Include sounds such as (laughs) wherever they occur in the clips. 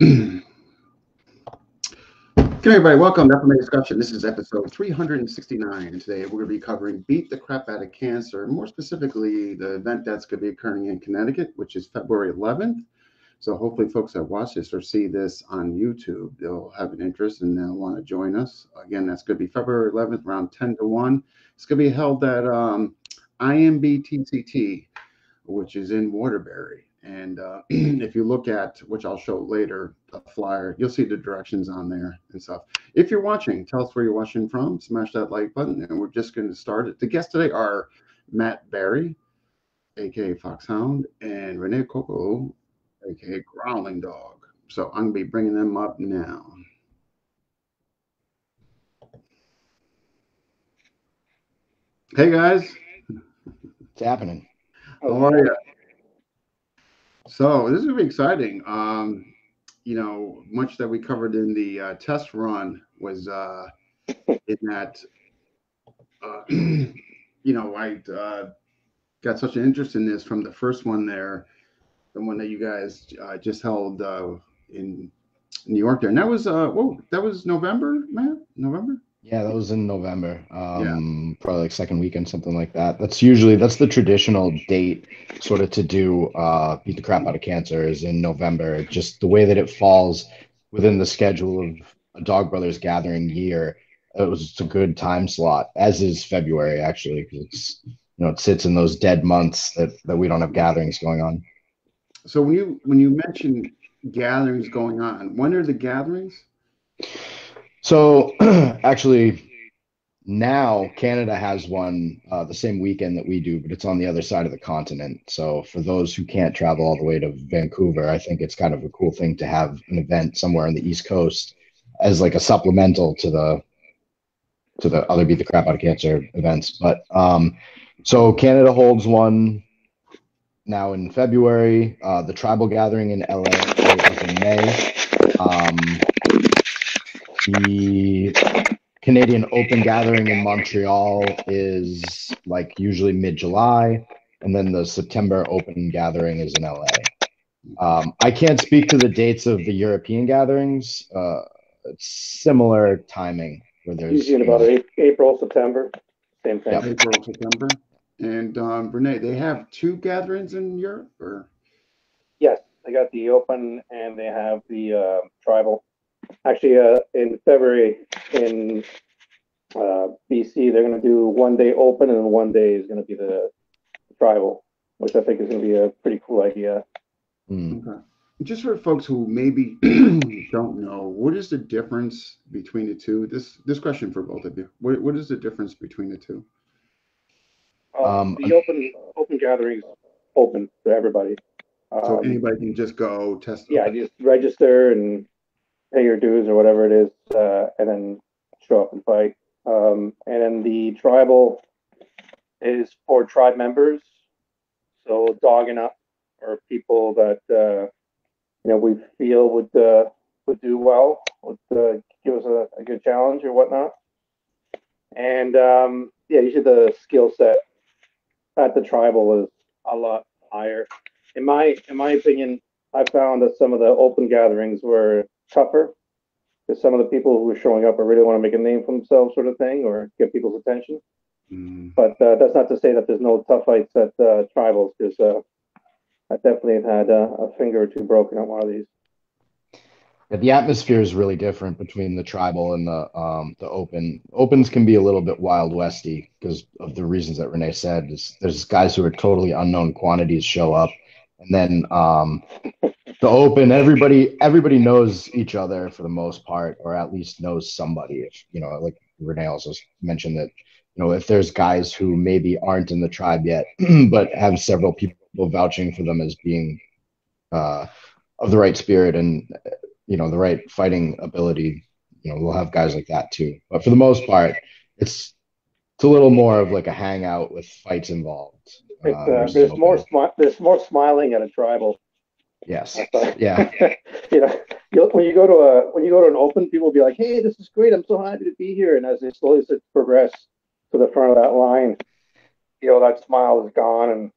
Good everybody, welcome to FMA Discussion. This is episode 369, and today we're going to be covering Beat the Crap Out of Cancer, more specifically the event that's going to be occurring in Connecticut, which is February 11th. So hopefully folks that watch this or see this on YouTube, they'll have an interest and they'll want to join us. Again, that's going to be February 11th, around 10 to 1. It's going to be held at um, IMBTCT, which is in Waterbury. And uh, (clears throat) if you look at, which I'll show later, a flyer, you'll see the directions on there and stuff. If you're watching, tell us where you're watching from, smash that like button, and we're just going to start it. The guests today are Matt Berry, aka Foxhound, and Rene Coco, aka Growling Dog. So I'm going to be bringing them up now. Hey guys. What's happening? How are you? So this is gonna be exciting. Um, you know, much that we covered in the uh, test run was uh, (laughs) in that, uh, (clears throat) you know, I uh, got such an interest in this from the first one there, the one that you guys uh, just held uh, in New York there, and that was uh, whoa, that was November, man, November. Yeah, that was in November. Um, probably like second weekend, something like that. That's usually that's the traditional date, sort of to do uh, beat the crap out of cancer is in November. Just the way that it falls within the schedule of a Dog Brothers gathering year, it was just a good time slot. As is February actually, because it's you know it sits in those dead months that that we don't have gatherings going on. So when you when you mention gatherings going on, when are the gatherings? So (clears throat) actually, now Canada has one uh, the same weekend that we do, but it's on the other side of the continent. So for those who can't travel all the way to Vancouver, I think it's kind of a cool thing to have an event somewhere on the East Coast as like a supplemental to the to the other beat the crap out of cancer events. But um, so Canada holds one now in February. Uh, the tribal gathering in LA is in May. Um, the Canadian Open Gathering in Montreal is like usually mid July, and then the September Open Gathering is in LA. Um, I can't speak to the dates of the European gatherings. Uh, it's similar timing where there's usually in about April, September, same thing. Yep. April, September. And um, Rene, they have two gatherings in Europe, or yes, they got the Open and they have the uh, Tribal actually uh, in February in uh, BC, they're going to do one day open and one day is going to be the tribal, which I think is going to be a pretty cool idea. Mm. Okay. Just for folks who maybe (clears throat) don't know, what is the difference between the two? This this question for both of you. What what is the difference between the two? Uh, um, the open open gatherings open to everybody. So um, anybody can just go test. Yeah, just register and pay your dues or whatever it is, uh, and then show up and fight. Um, and then the tribal is for tribe members, so dogging up or people that uh, you know we feel would uh, would do well, would uh, give us a, a, good challenge or whatnot. And um, yeah, usually the skill set at the tribal is a lot higher. In my in my opinion, I found that some of the open gatherings were tougher because some of the people who are showing up are really want to make a name for themselves, sort of thing, or get people's attention. Mm. But uh, that's not to say that there's no tough fights at uh, tribals, because uh, I definitely have had uh, a finger or two broken on one of these. Yeah, the atmosphere is really different between the tribal and the um, the open. Opens can be a little bit wild westy because of the reasons that Rene said. Is there's guys who are totally unknown quantities show up, and then um, the open everybody everybody knows each other for the most part or at least knows somebody if you know like rene also mentioned that you know if there's guys who maybe aren't in the tribe yet (clears throat) but have several people vouching for them as being uh, of the right spirit and you know the right fighting ability you know we'll have guys like that too. But for the most part it's it's a little more of like a hangout with fights involved. Uh, uh, there's more smi- there's more smiling at a tribal Yes. (laughs) Yeah. you know, when you go to a when you go to an open, people will be like, "Hey, this is great! I'm so happy to be here." And as they slowly progress to the front of that line, you know that smile is gone, and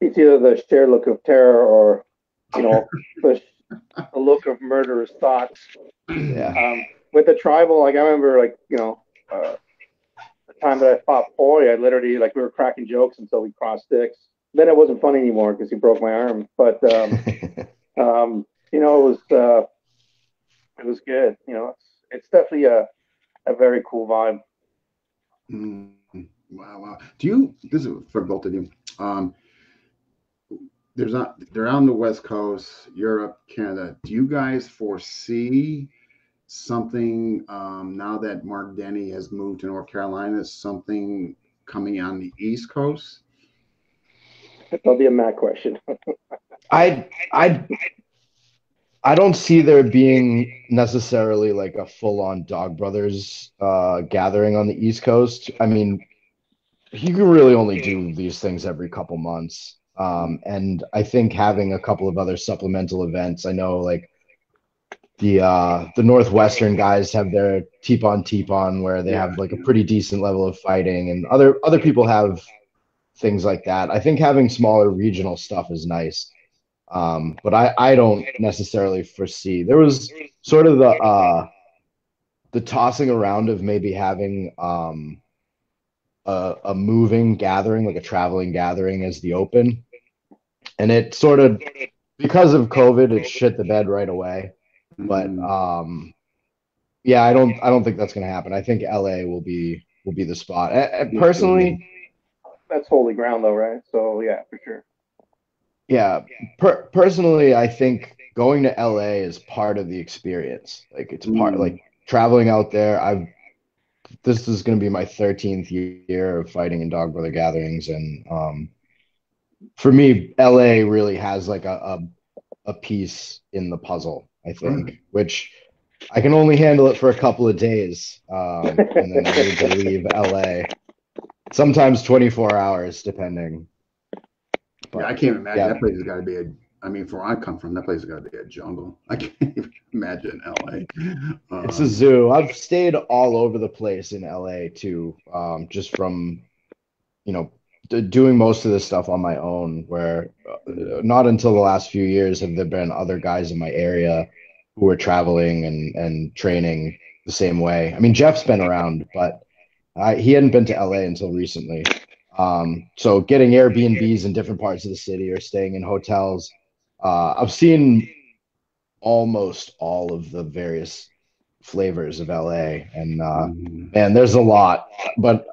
it's either the shared look of terror or, you know, (laughs) the, a look of murderous thoughts. Yeah. Um, with the tribal, like I remember, like you know, uh, the time that I fought Foy, I literally like we were cracking jokes until we crossed sticks. Then it wasn't funny anymore because he broke my arm. But um, (laughs) um, you know, it was uh, it was good. You know, it's it's definitely a a very cool vibe. Mm, wow, wow. Do you? This is for both of you. Um, there's not. They're on the West Coast, Europe, Canada. Do you guys foresee something um, now that Marc Denny has moved to North Carolina? Something coming on the East Coast? That'll be a Matt question. (laughs) I I I don't see there being necessarily like a full-on Dog Brothers uh, gathering on the East Coast. I mean, you can really only do these things every couple months. Um, and I think having a couple of other supplemental events, I know like the uh, the Northwestern guys have their Teep on Teep on where they have like a pretty decent level of fighting, and other other people have things like that. I think having smaller regional stuff is nice. Um, but I, I don't necessarily foresee there was sort of the uh, the tossing around of maybe having um, a, a moving gathering, like a traveling gathering as the open. And it sort of because of COVID, it shit the bed right away. But Mm, um, yeah, I don't I don't think that's gonna happen. I think LA will be will be the spot. Uh, uh, personally, That's holy ground, though, right? So yeah, for sure. Yeah, per personally, I think going to LA is part of the experience. Like it's part Mm. like traveling out there. I've this is going to be my 13th year of fighting in Dog Brother gatherings, and um, for me, LA really has like a, a a piece in the puzzle. I think, which I can only handle it for a couple of days, um, and then I need to (laughs) leave LA. Sometimes 24 hours, depending. Yeah, I can't imagine yeah. that place has got to be a. I mean, from where I come from, that place has got to be a jungle. (laughs) I can't even imagine LA. It's Um, a zoo. I've stayed all over the place in LA too, um, just from, you know, doing most of this stuff on my own. Where uh, not until the last few years have there been other guys in my area who were traveling and and training the same way. I mean, Jeff's been around, but I, he hadn't been to LA until recently. Um, so getting Airbnbs in different parts of the city or staying in hotels. Uh, I've seen almost all of the various flavors of LA, and uh, mm, man, there's a lot. But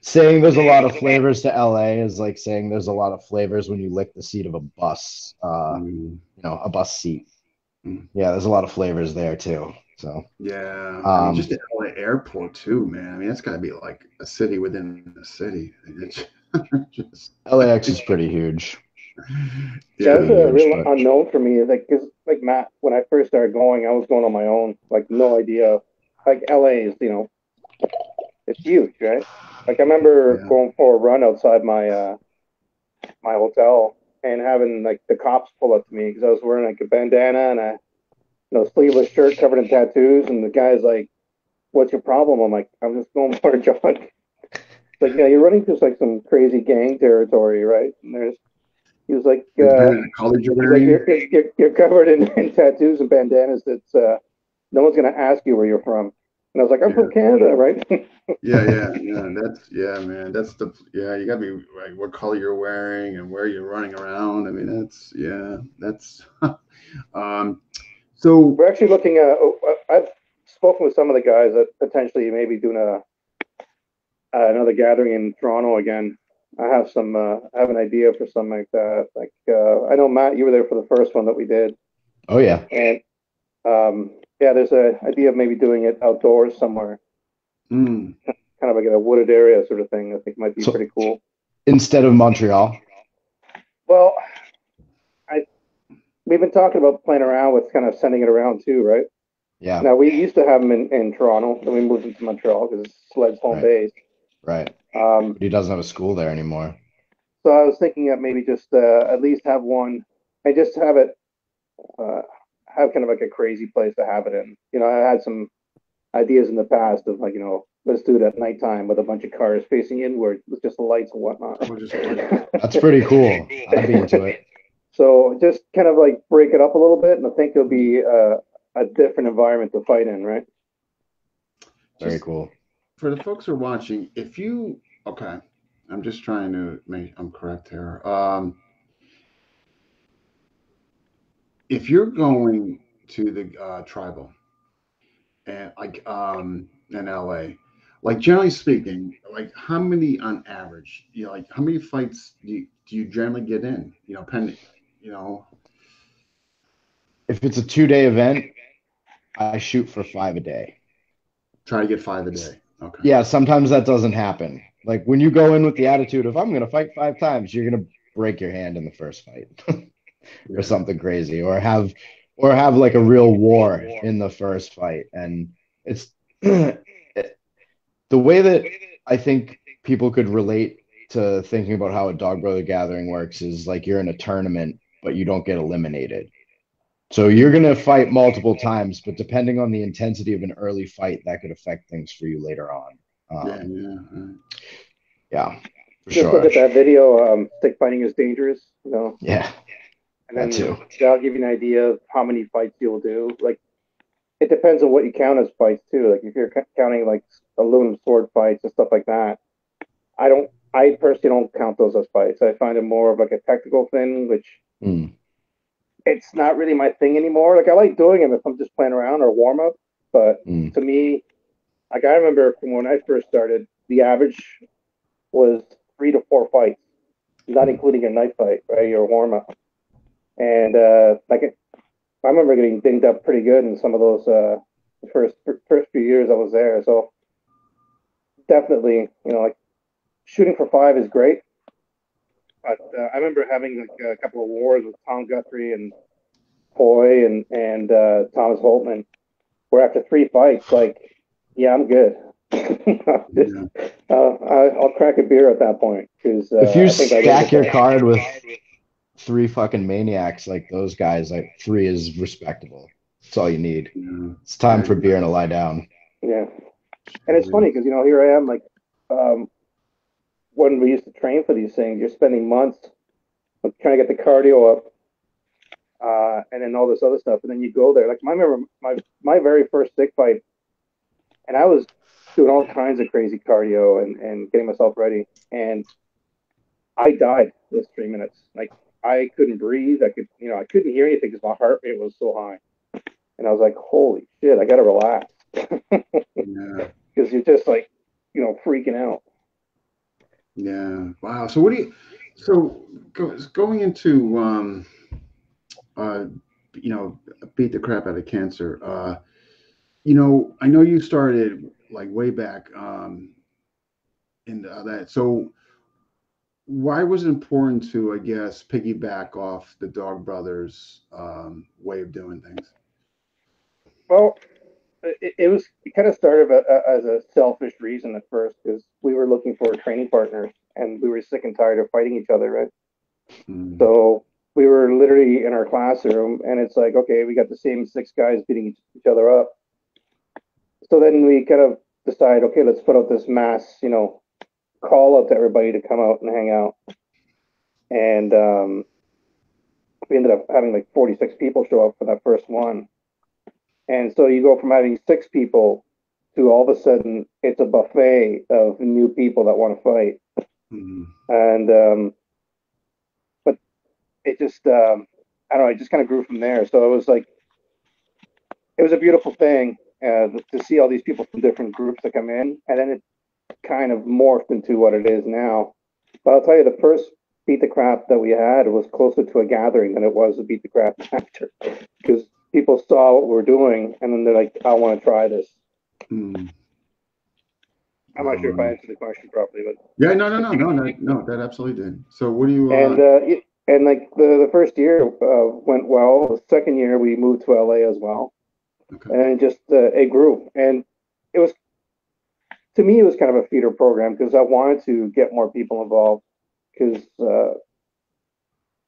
saying there's a lot of flavors to LA is like saying there's a lot of flavors when you lick the seat of a bus, uh, mm, you know, a bus seat. Mm. Yeah, there's a lot of flavors there too. So yeah, I mean, Um, just the LA airport too, man. I mean, that's got to be like a city within a city. It's (laughs) just, LAX is pretty huge. Yeah, that's a real but- unknown for me. Like, cause like Matt, when I first started going, I was going on my own, like no idea. Like LA is, you know, it's huge, right? Like I remember Yeah. going for a run outside my uh my hotel and having like the cops pull up to me because I was wearing like a bandana and a you know sleeveless shirt covered in tattoos, and the guy's like, "What's your problem?" I'm like, "I'm just going for a (laughs) jog." like, yeah, you're running through like some crazy gang territory, right? And there's he was like, uh, the color you're He's like, you're, you're, you're covered in, in tattoos and bandanas. That's uh, no one's gonna ask you where you're from. And I was like, I'm from Canada, right? (laughs) Yeah, yeah, yeah. That's yeah, man. That's the yeah. You got to be like what color you're wearing and where you're running around. I mean, that's yeah. That's (laughs) um. So We're actually looking at. oh, I- I've spoken with some of the guys that potentially maybe doing a uh, another gathering in Toronto again. I have some. Uh, I have an idea for something like that. Like uh, I know Matt, you were there for the first one that we did, Oh yeah, and um, yeah, there's a idea of maybe doing it outdoors somewhere, mm, kind of like in a wooded area sort of thing. I think might be So- pretty cool. instead of Montreal. Well, we've been talking about playing around with kind of sending it around too, right? Yeah, Now we used to have them in, in Toronto, then we moved them to Montreal because it's Sled's home Right. base. right. Um, But he doesn't have a school there anymore. so I was thinking of maybe just uh, at least have one and just have it uh, have kind of like a crazy place to have it in. You know, I had some ideas in the past of like you know let's do it at nighttime with a bunch of cars facing inward with just the lights and whatnot. That's pretty cool. (laughs) I'd be into it. So just kind of like break it up a little bit, and I think it'll be a, a different environment to fight in, right? Very Just- cool. For the folks who are watching, if you okay, I'm just trying to make I'm correct here. Um, if you're going to the uh, tribal and like um in LA, like generally speaking, like how many on average, you know, like how many fights do you, do you generally get in? You know, pending, you know, If it's a two day event, I shoot for five a day. try to get five a day. Okay. Yeah, sometimes that doesn't happen. Like when you go in with the attitude of I'm going to fight five times, you're going to break your hand in the first fight (laughs) or something crazy or have or have like a real war in the first fight and it's it- (clears throat) the way that I think people could relate to thinking about how a dog brother gathering works is like you're in a tournament but you don't get eliminated. So you're going to fight multiple times, but depending on the intensity of an early fight, that could affect things for you later on. Um, Yeah, yeah, right. yeah, for Just sure. look at that video. Um, stick fighting is dangerous. You know, Yeah, and then That too. that'll give you an idea of how many fights you'll do. Like, it depends on what you count as fights too. Like, if you're counting like aluminum sword fights and stuff like that, I don't. I personally don't count those as fights. I find it more of like a technical thing, which Mm, it's not really my thing anymore. Like, I like doing them if I'm just playing around or warm up, but mm, to me, like I remember from when I first started, the average was three to four fights, not including a night fight, right, or warm up. And uh, like it, I remember getting dinged up pretty good in some of those uh, first first few years I was there. So definitely, you know, like shooting for five is great. But uh, I remember having like a couple of wars with Tom Guthrie and Hoy and and uh, Thomas Holtman, where after three fights, like, yeah, I'm good. Yeah. (laughs) uh, I, I'll crack a beer at that point because uh, if you I think I stack your card with three fucking maniacs like those guys, like three is respectable. That's all you need. Yeah. It's time for beer and a lie down. Yeah, and it's funny because you know here I am like um, when we used to train for these things, you're spending months trying to get the cardio up, uh, and then all this other stuff, and then you go there. Like I remember my my very first stick fight, and I was doing all kinds of crazy cardio and and getting myself ready, and I died those three minutes. Like I couldn't breathe. I could you know I couldn't hear anything because my heart rate was so high, and I was like, holy shit, I got to relax (laughs) Yeah. because you're just like, you know, freaking out. Yeah. Wow. So what do you? So go, going into um, uh, you know, beat the crap out of cancer. Uh, you know, I know you started like way back um, in uh, that. So why was it important to, I guess, piggyback off the Dog Brothers um, way of doing things? Well, it, it was it kind of started a, a, as a selfish reason at first because we were looking for training partners and we were sick and tired of fighting each other, right? Mm, So we were literally in our classroom and it's like, okay, we got the same six guys beating each, each other up. So then we kind of decide, okay, let's put out this mass, you know, call out to everybody to come out and hang out. And um, we ended up having like 46 people show up for that first one. And so you go from having six people to all of a sudden it's a buffet of new people that want to fight mm, and um, but it just um, I don't know, it just kind of grew from there. So it was like it was a beautiful thing uh, to see all these people from different groups that come in, and then it kind of morphed into what it is now. But I'll tell you, the first beat the crap that we had was closer to a gathering than it was a beat the crap (laughs) after, because people saw what we're doing, and then they're like, "I want to try this." mm. I'm not sure if I answered the question properly, but Yeah. No. No. No. No. No. No. That absolutely did. So what do you? Uh, and uh, and like the the first year uh, went well. The second year we moved to LA as well, okay. and just uh, it grew. And it was to me it was kind of a feeder program because I wanted to get more people involved. Because uh,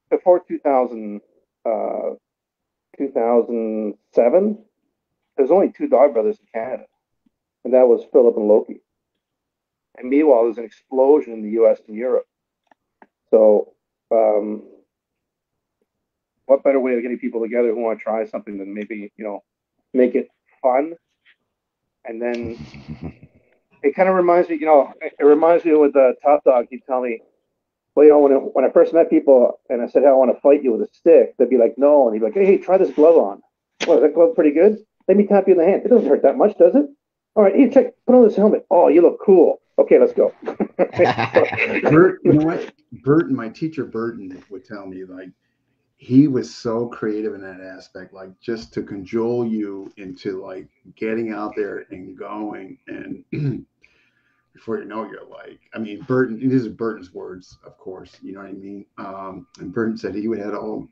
before 2000, uh, 2007, there's only two dog brothers in Canada, and that was Philip and Loki. And meanwhile, there's an explosion in the U.S. and Europe. So um, what better way of getting people together who want to try something than maybe you know make it fun, and then (laughs) it kind of reminds me, you know, it reminds me with the top dog. He'd tell me, well, you know, when it, when I first met people and I said, hey, I want to fight you with a stick, they'd be like, no, and he'd be like, hey, try this glove on. Well, that glove pretty good? Let me tap you in the hand. It doesn't hurt that much, does it? All right, here, check. Put on this helmet. Oh, you look cool. Okay, let's go. (laughs) Bert, you know what? Burton, my teacher Burton would tell me like he was so creative in that aspect, like just to cajole you into like getting out there and going. And (clears throat) before you know, it, you're like, I mean, Burton. These are Burton's words, of course. You know what I mean? Um, and Burton said he would have all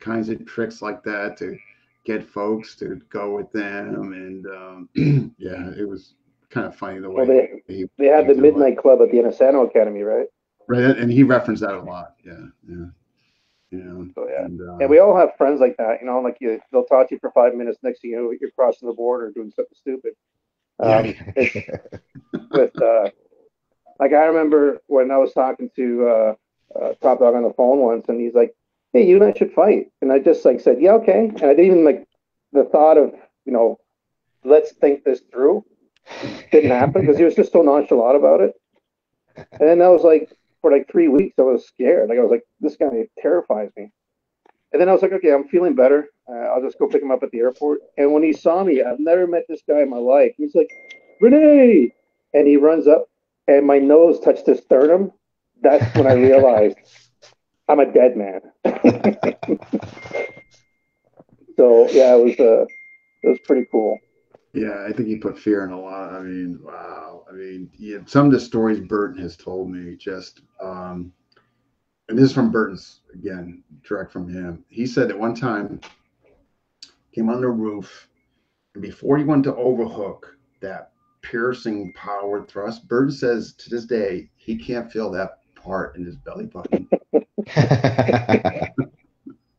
kinds of tricks like that to get folks to go with them. And um, (clears throat) yeah, it was kind of funny the way Well, they, he, they had he the. Midnight Club at the Inosanto Academy, right? right, and he referenced that a lot. Yeah, yeah, you know. So yeah. And, uh, Yeah, we all have friends like that, you know, like you, they'll talk to you for five minutes. Next thing you know, you're crossing the border doing something stupid. Um, uh, like I remember when I was talking to uh, uh, Top Dog on the phone once, and he's like, "Hey, you and I should fight," and I just like said, "Yeah, okay," and I didn't even like the thought of, you know, let's think this through. Didn't happen because he was just so nonchalant about it. And then I was like, for like three weeks, I was scared. Like I was like, this guy terrifies me. And then I was like, okay, I'm feeling better. Uh, I'll just go pick him up at the airport. And when he saw me, I've never met this guy in my life. He's like, Rene, and he runs up, and my nose touched his sternum. That's when I realized (laughs) I'm a dead man. (laughs) so yeah, it was uh, it was pretty cool. Yeah, I think he put fear in a lot. I mean, wow. I mean, some of the stories Burton has told me just, um, and this is from Burton's again, direct from him. He said that one time came on the roof, and before he went to overhook that piercing power thrust, Burton says to this day he can't feel that part in his belly button. (laughs)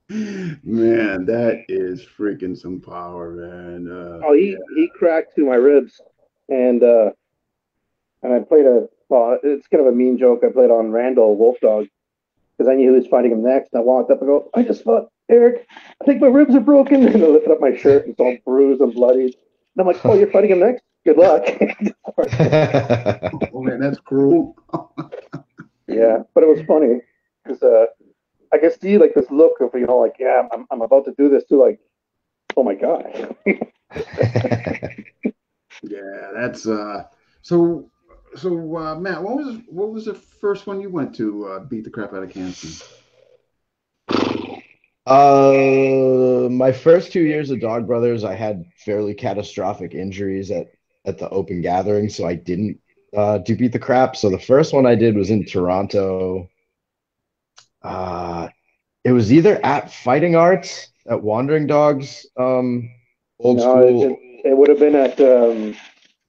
man, that is freaking some power, man. Uh, Oh, he he cracked through my ribs, and uh, and I played a well, it's kind of a mean joke. I played on Randall Wolf Dog because I knew who was fighting him next. And I walked up and go, I just fought Eric. I think my ribs are broken. (laughs) And I lifted up my shirt and it's all bruised and bloodied. And I'm like, oh, you're fighting him next? Good luck. (laughs) oh man, that's cruel. (laughs) yeah, but it was funny because uh, I could see like this look of you know like yeah, I'm I'm about to do this too. Like, oh my god. Yeah, that's uh. So, so uh, Matt, what was what was the first one you went to uh, beat the crap out of cancer? Uh, my first two years of Dog Brothers, I had fairly catastrophic injuries at at the open gathering, so I didn't uh, do beat the crap. So the first one I did was in Toronto. Uh, it was either at Fighting Arts at Wandering Dogs, um, old No, school, it, it would have been at um,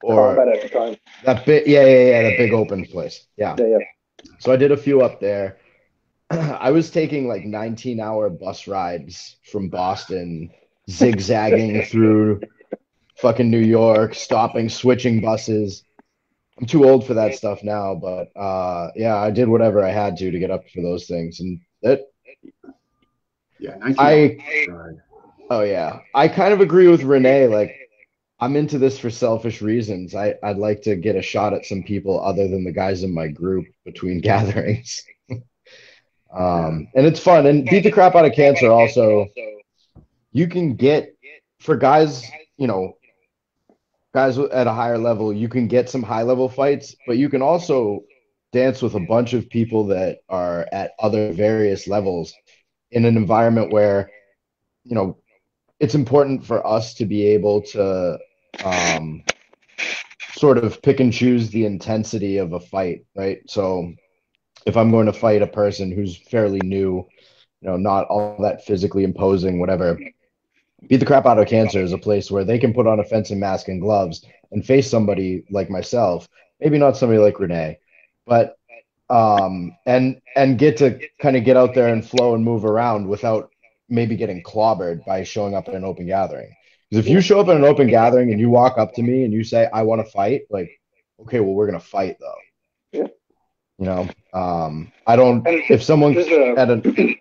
or combat at the time. that big, yeah, yeah, yeah, that big open place. Yeah. Yeah, yeah. So I did a few up there. (clears throat) I was taking like 19 hour bus rides from Boston, zigzagging (laughs) through fucking New York, stopping, switching buses. I'm too old for that stuff now, but uh, yeah, I did whatever I had to to get up for those things. And it. Yeah, 19 I, Right. oh yeah, I kind of agree with Rene. Like, I'm into this for selfish reasons. I, I'd like to get a shot at some people other than the guys in my group between (laughs) gatherings. (laughs) Um, and it's fun. And beat the crap out of cancer also. You can get for guys, you know, guys at a higher level, you can get some high level fights, but you can also dance with a bunch of people that are at other various levels in an environment where, you know, it's important for us to be able to um, sort of pick and choose the intensity of a fight, right? So if I'm going to fight a person who's fairly new, you know, not all that physically imposing, whatever, beat the crap out of cancer is a place where they can put on a fencing mask and gloves and face somebody like myself, maybe not somebody like Rene, but um and and get to kind of get out there and flow and move around without maybe getting clobbered by showing up at an open gathering. Because if you show up at an open gathering and you walk up to me and you say, I want to fight, like, okay, well, we're gonna fight though. Yeah. You know, um, I don't And if someone a, at a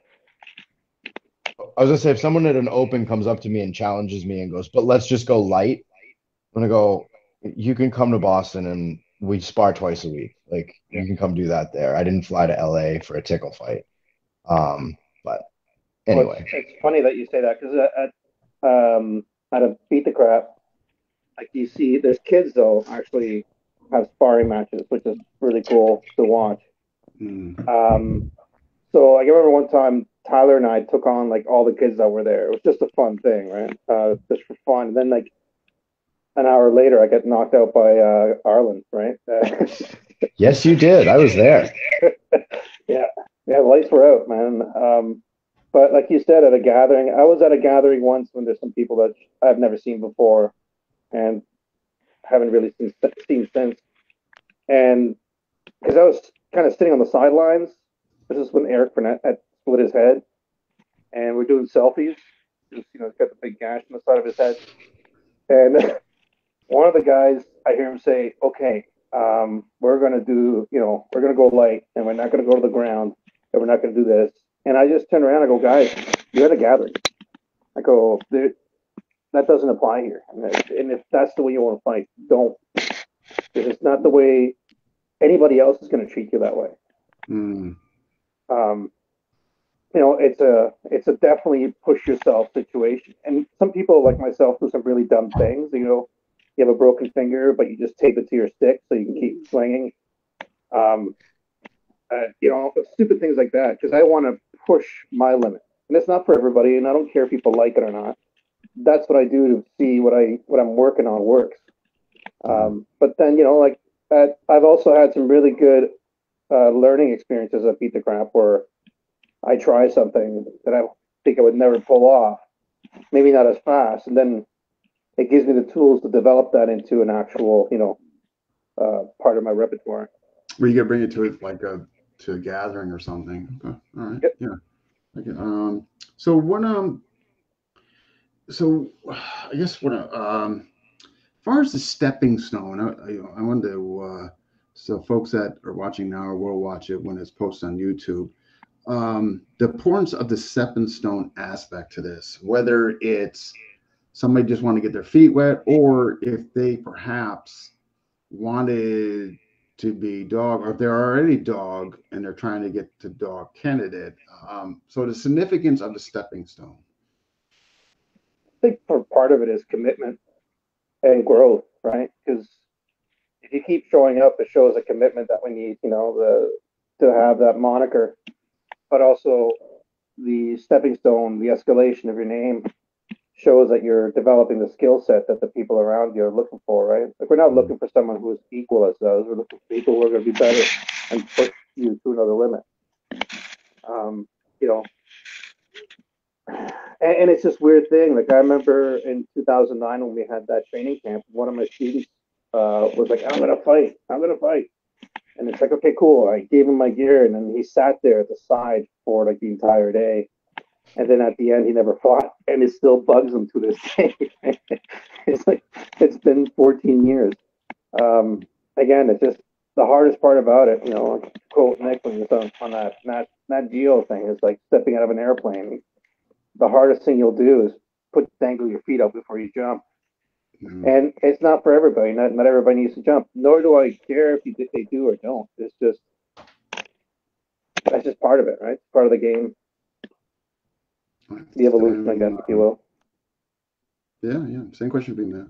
I was gonna say if someone at an open comes up to me and challenges me and goes, but let's just go light, I'm gonna go, you can come to Boston and we spar twice a week. Like you can come do that there. I didn't fly to LA for a tickle fight. Um, but Well, anyway, it's, it's funny that you say that because at um at to beat the crap, like you see, there's kids though actually have sparring matches, which is really cool to watch. Mm. Um, so I remember one time Tyler and I took on like all the kids that were there. It was just a fun thing, right? Uh, just for fun. And then like an hour later, I got knocked out by uh, Arlen, right? Uh, (laughs) yes, you did. I was there. (laughs) yeah, the lights were out, man. Um, but like you said, at a gathering, I was at a gathering once when there's some people that I've never seen before, and haven't really seen, seen since. And because I was kind of sitting on the sidelines, this is when Eric Burnett had split his head, and we're doing selfies. Just you know, got the big gash on the side of his head, and (laughs) one of the guys, I hear him say, "Okay, um, we're gonna do, you know, we're gonna go light, and we're not gonna go to the ground, and we're not gonna do this." And I just turn around and go, "Guys, you're at a gathering." I go, "There- "That doesn't apply here, and if- and if that's the way you want to fight, don't. It's not the way anybody else is gonna treat you that way." Mm. um, you know, it's a it's a definitely push yourself situation. And some people like myself do some really dumb things. You know, you have a broken finger, but you just tape it to your stick so you can keep swinging. Um, uh, you know, stupid things like that because I want to push my limit, and it's not for everybody. And I don't care if people like it or not. That's what I do to see what I what I'm working on works. Um, but then you know, like uh, I've also had some really good uh, learning experiences at Beat the Crap where I try something that I think I would never pull off, maybe not as fast, and then it gives me the tools to develop that into an actual, you know, uh, part of my repertoire. Where you could bring it to it like a to a gathering or something. Okay. All right. Yep. Yeah. Okay. Um. So what? Um. So I guess what? Um. As far as the stepping stone, I, I, I wanted to. Uh, so folks that are watching now or will watch it when it's posted on YouTube. Um, the importance of the stepping stone aspect to this, whether it's somebody just want to get their feet wet, or if they perhaps wanted to be dog, or if they're already dog and they're trying to get to dog candidate. Um, so the significance of the stepping stone. I think for part of it is commitment and growth, right? Because if you keep showing up, it shows a commitment that we need, you know, the to have that moniker, but also the stepping stone, the escalation of your name shows that you're developing the skill set that the people around you are looking for, right? Like we're not looking for someone who is equal as us. We're looking for people who are going to be better and push you to another limit. Um, you know, and, and it's this weird thing. Like I remember in 2009 when we had that training camp, one of my students uh, was like, "I'm gonna fight. I'm gonna fight." And it's like, okay, cool. I gave him my gear, and then he sat there at the side for like the entire day. And then at the end, he never fought, and it still bugs him to this (laughs) day. it's like it's been 14 years. Um, again, it's just the hardest part about it. You know, quote Nick when on, on that Nat Nat Geo thing is like stepping out of an airplane. The hardest thing you'll do is put dangle your feet up before you jump. Mhm. And it's not for everybody. Not not everybody needs to jump. Nor do I care if you they do or don't. It's just that's just part of it, right? It's part of the game, the evolution, I guess, if you will. Yeah, yeah. Same question being that.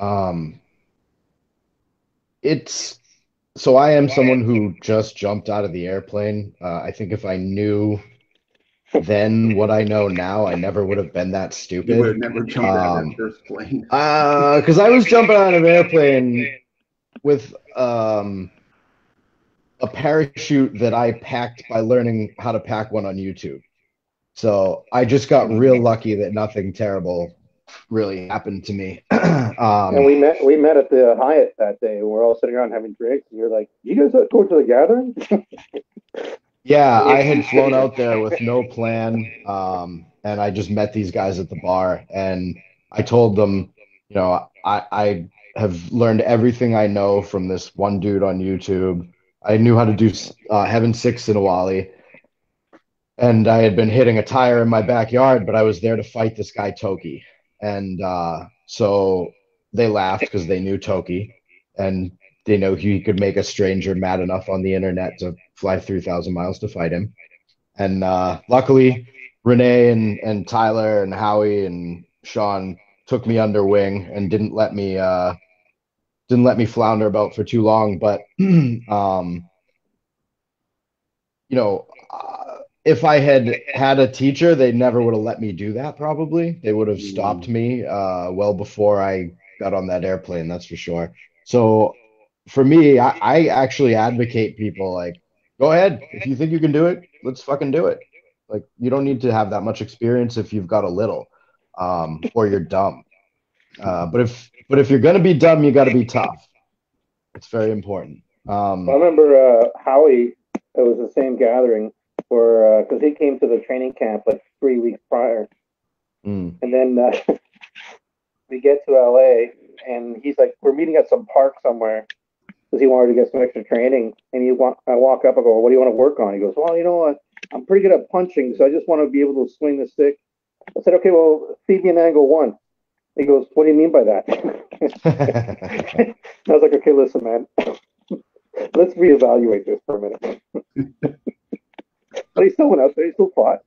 Um, it's so I am someone who just jumped out of the airplane. Uh, I think if I knew then what I know now, I never would have been that stupid. You would have never jumped out of Um, that first plane. (laughs) Uh, because I was jumping out of an airplane with um a parachute that I packed by learning how to pack one on YouTube. So I just got real lucky that nothing terrible really happened to me. (clears throat) And um, we met we met at the Hyatt that day. We're all sitting around having drinks, and you're like, "You guys are going to the gathering?" (laughs) yeah, I had flown out there with no plan. Um, and I just met these guys at the bar and I told them, you know, I, I have learned everything I know from this one dude on YouTube. I knew how to do uh, Heaven Six Sinawali. And I had been hitting a tire in my backyard, but I was there to fight this guy Toki, and uh, so they laughed because they knew Toki, and they know he could make a stranger mad enough on the internet to fly three thousand miles to fight him, and uh, luckily Rene and and Tyler and Howie and Sean took me under wing and didn't let me uh, didn't let me flounder about for too long, but (clears throat) um, you know. If I had had a teacher, they never would have let me do that. Probably they would have stopped me uh, well before I got on that airplane. That's for sure. So for me, I, I actually advocate people like, go ahead if you think you can do it, let's fucking do it. Like you don't need to have that much experience if you've got a little, um, or you're dumb. Uh, but if but if you're gonna be dumb, you got to be tough. It's very important. Um, I remember uh, Howie. It was the same gathering for because uh, he came to the training camp like three weeks prior, mm. and then uh, (laughs) we get to LA, and he's like, "We're meeting at some park somewhere." Because he wanted to get some extra training, and he wa- I walk up, I go, "What do you want to work on?" He goes, "Well, you know what? I'm pretty good at punching, so I just want to be able to swing the stick." I said, "Okay, well, feed me an angle one." He goes, "What do you mean by that?" (laughs) (laughs) I was like, "Okay, listen, man, let's reevaluate this for a minute." But he still went out there. He still fought.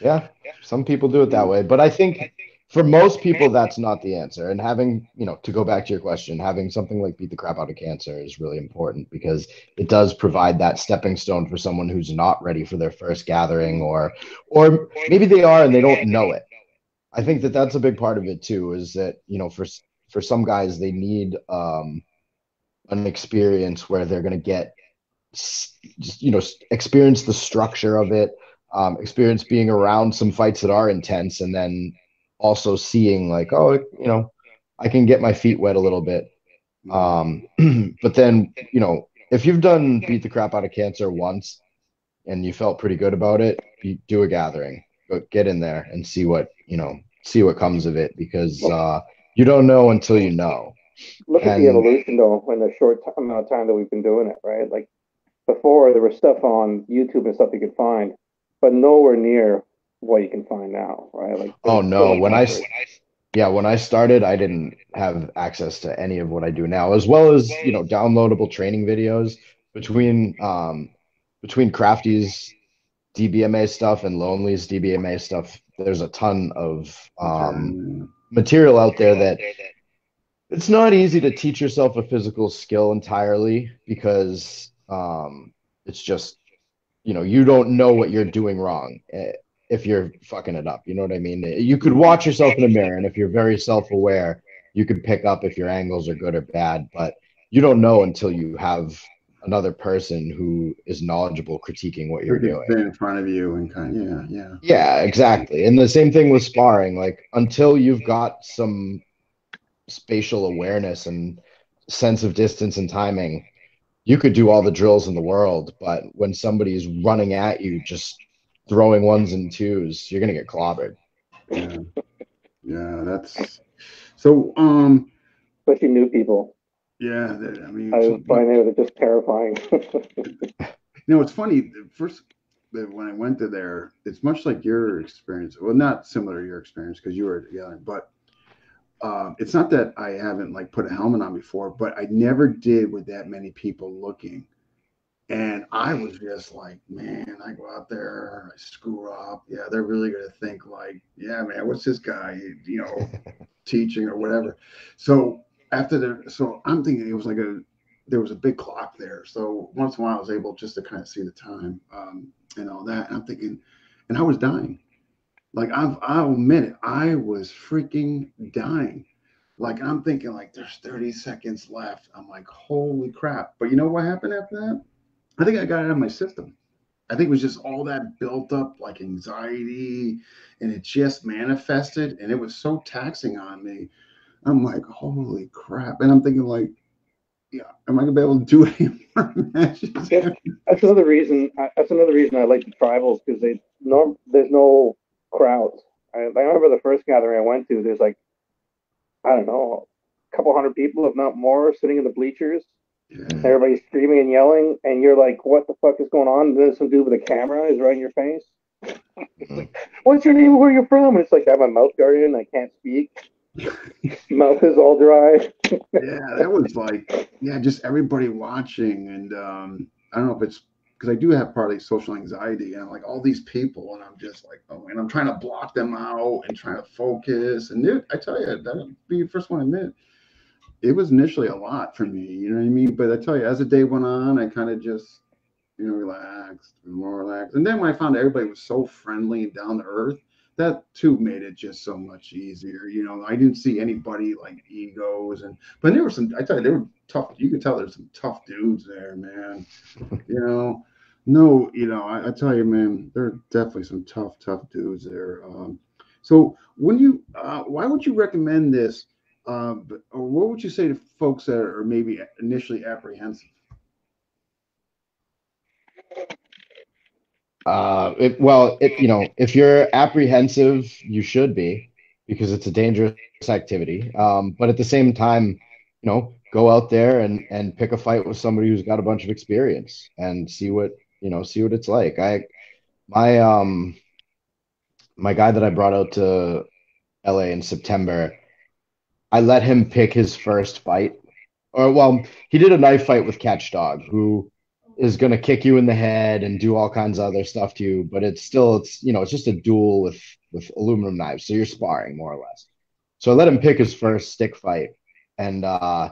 Yeah, some people do it that way, but I think for most people that's not the answer. And having, you know, to go back to your question, having something like beat the crap out of cancer is really important because it does provide that stepping stone for someone who's not ready for their first gathering or or maybe they are and they don't know it. I think that that's a big part of it too is that, you know, for for some guys they need um an experience where they're going to get you know experience the structure of it um, experience being around some fights that are intense and then also seeing like oh you know i can get my feet wet a little bit. Um, (clears throat) but then you know if you've done beat the crap out of cancer once and you felt pretty good about it you do a gathering. But get in there and see what you know see what comes of it because uh, you don't know until you know. Look and, at the evolution though in the short amount of time that we've been doing it right? Like before there was stuff on YouTube and stuff you could find, but nowhere near what you can find now, right? Like oh no, when I yeah, when I started, I didn't have access to any of what I do now, as well as you know downloadable training videos between um between Crafty's DBMA stuff and Lonely's DBMA stuff. There's a ton of um, material out there that it's not easy to teach yourself a physical skill entirely because um, it's just, you know, you don't know what you're doing wrong eh, if you're fucking it up. You know what I mean? You could watch yourself in a mirror, and if you're very self aware, you can pick up if your angles are good or bad, but you don't know until you have another person who is knowledgeable critiquing what you're doing in front of you and kind of yeah yeah yeah exactly and the same thing with sparring like until you've got some spatial awareness and sense of distance and timing you could do all the drills in the world, but when somebody's running at you, just throwing ones and twos, you're gonna get clobbered. Yeah, yeah, that's so. Um, especially new people. Yeah, I mean, I so, find it just terrifying. (laughs) you know, it's funny. First, when I went to there, it's much like your experience. Well, not similar to your experience because you were together, but um, it's not that I haven't like put a helmet on before, but I never did with that many people looking. And I was just like, man, I go out there, I screw up. Yeah, they're really gonna think like, yeah, man, what's this guy, you know, (laughs) teaching or whatever. So after the, so I'm thinking it was like a, there was a big clock there. So once in a while I was able just to kind of see the time um, and all that. And I'm thinking, and I was dying. Like I've, I'll admit it, I was freaking dying. Like I'm thinking, like there's 30 seconds left. I'm like, holy crap! But you know what happened after that? I think I got it out of my system. I think it was just all that built up like anxiety, and it just manifested, and it was so taxing on me. I'm like, holy crap! And I'm thinking, like, yeah, am I gonna be able to do any more matches? (laughs) That's another reason. That's another reason I like the tribals because they norm. There's no crowds. I, I remember the first gathering I went to. There's like, I don't know, a couple hundred people, if not more, sitting in the bleachers. Yeah. everybody's screaming and yelling, and you're like, "What the fuck is going on?" And then some dude with a camera is right in your face. like, (laughs) What's your name? Where are you from? And it's like I have a mouth guardian. I can't speak. (laughs) mouth is all dry. yeah, that was like yeah, just everybody watching, and um, I don't know if it's because I do have partly social anxiety and like all these people, and I'm just like, oh, and I'm trying to block them out and trying to focus. And it, I tell you, that'd be the first one to admit, it was initially a lot for me. You know what I mean? But I tell you, as the day went on, I kind of just, you know, relaxed, and more relaxed. And then when I found everybody was so friendly and down to earth, that too made it just so much easier. You know, I didn't see anybody like egos and but there were some I tell you, they were tough. You could tell there's some tough dudes there, man. you know, no, you know, I, I, tell you, man, there are definitely some tough, tough dudes there. Um, so when you uh, why would you recommend this? Uh, or what would you say to folks that are maybe initially apprehensive? Uh, it, well, it, you know, if you're apprehensive, you should be because it's a dangerous activity. Um, but at the same time, you know, go out there and and pick a fight with somebody who's got a bunch of experience and see what you know, see what it's like. I my um my guy that I brought out to LA in September, I let him pick his first fight. Or well, he did a knife fight with Catch Dog, who is going to kick you in the head and do all kinds of other stuff to you but it's still it's you know it's just a duel with with aluminum knives so you're sparring more or less so i let him pick his first stick fight and uh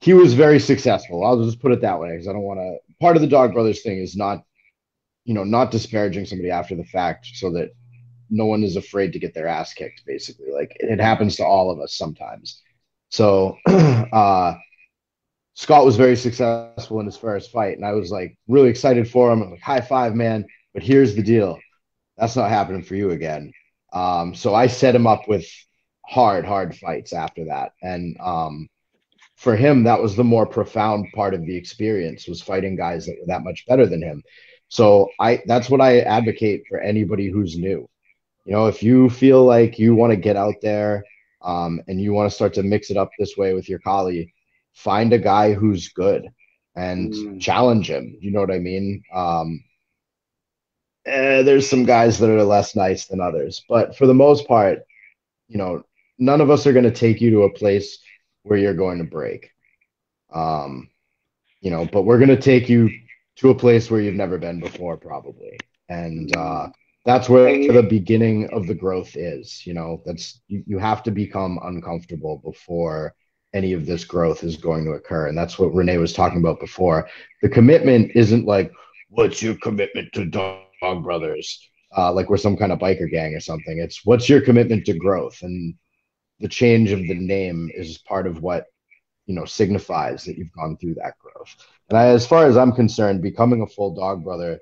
he was very successful i'll just put it that way because i don't want to part of the dog brothers thing is not you know not disparaging somebody after the fact so that no one is afraid to get their ass kicked basically like it happens to all of us sometimes so (clears throat) uh Scott was very successful in his first fight, and I was like really excited for him. I'm like, high five, man. But here's the deal that's not happening for you again. Um, so I set him up with hard, hard fights after that. And um, for him, that was the more profound part of the experience was fighting guys that were that much better than him. So I that's what I advocate for anybody who's new. You know, if you feel like you want to get out there um, and you want to start to mix it up this way with your colleague, find a guy who's good and mm. challenge him. You know what I mean? Um, eh, there's some guys that are less nice than others, but for the most part, you know, none of us are going to take you to a place where you're going to break. Um, you know, but we're going to take you to a place where you've never been before, probably. And uh, that's where the beginning of the growth is. You know, that's you, you have to become uncomfortable before any of this growth is going to occur. And that's what Rene was talking about before. The commitment isn't like, what's your commitment to Dog Brothers? Uh, like we're some kind of biker gang or something. It's what's your commitment to growth? And the change of the name is part of what you know signifies that you've gone through that growth. And I, as far as I'm concerned, becoming a full dog brother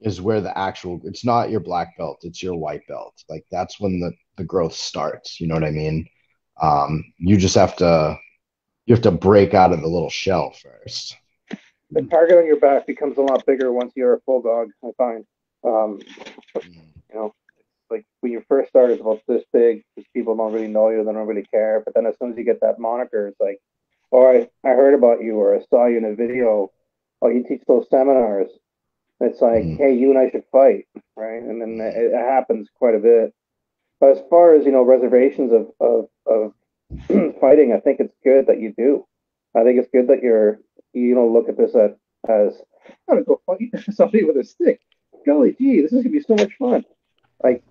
is where the actual it's not your black belt, it's your white belt. Like that's when the the growth starts. You know what I mean? Um, you just have to you have to break out of the little shell first. The target on your back becomes a lot bigger once you're a full dog. I find, um, you know, like when you first start, it's about this big because people don't really know you, they don't really care. But then as soon as you get that moniker, it's like, oh, I, I heard about you or I saw you in a video. Oh, you teach those seminars. It's like, mm. hey, you and I should fight, right? And then it, it happens quite a bit. But as far as you know, reservations of of, of (clears throat) fighting, I think it's good that you do. I think it's good that you're you know look at this as, as I'm gonna go fight (laughs) somebody with a stick. Golly gee, this is gonna be so much fun. Like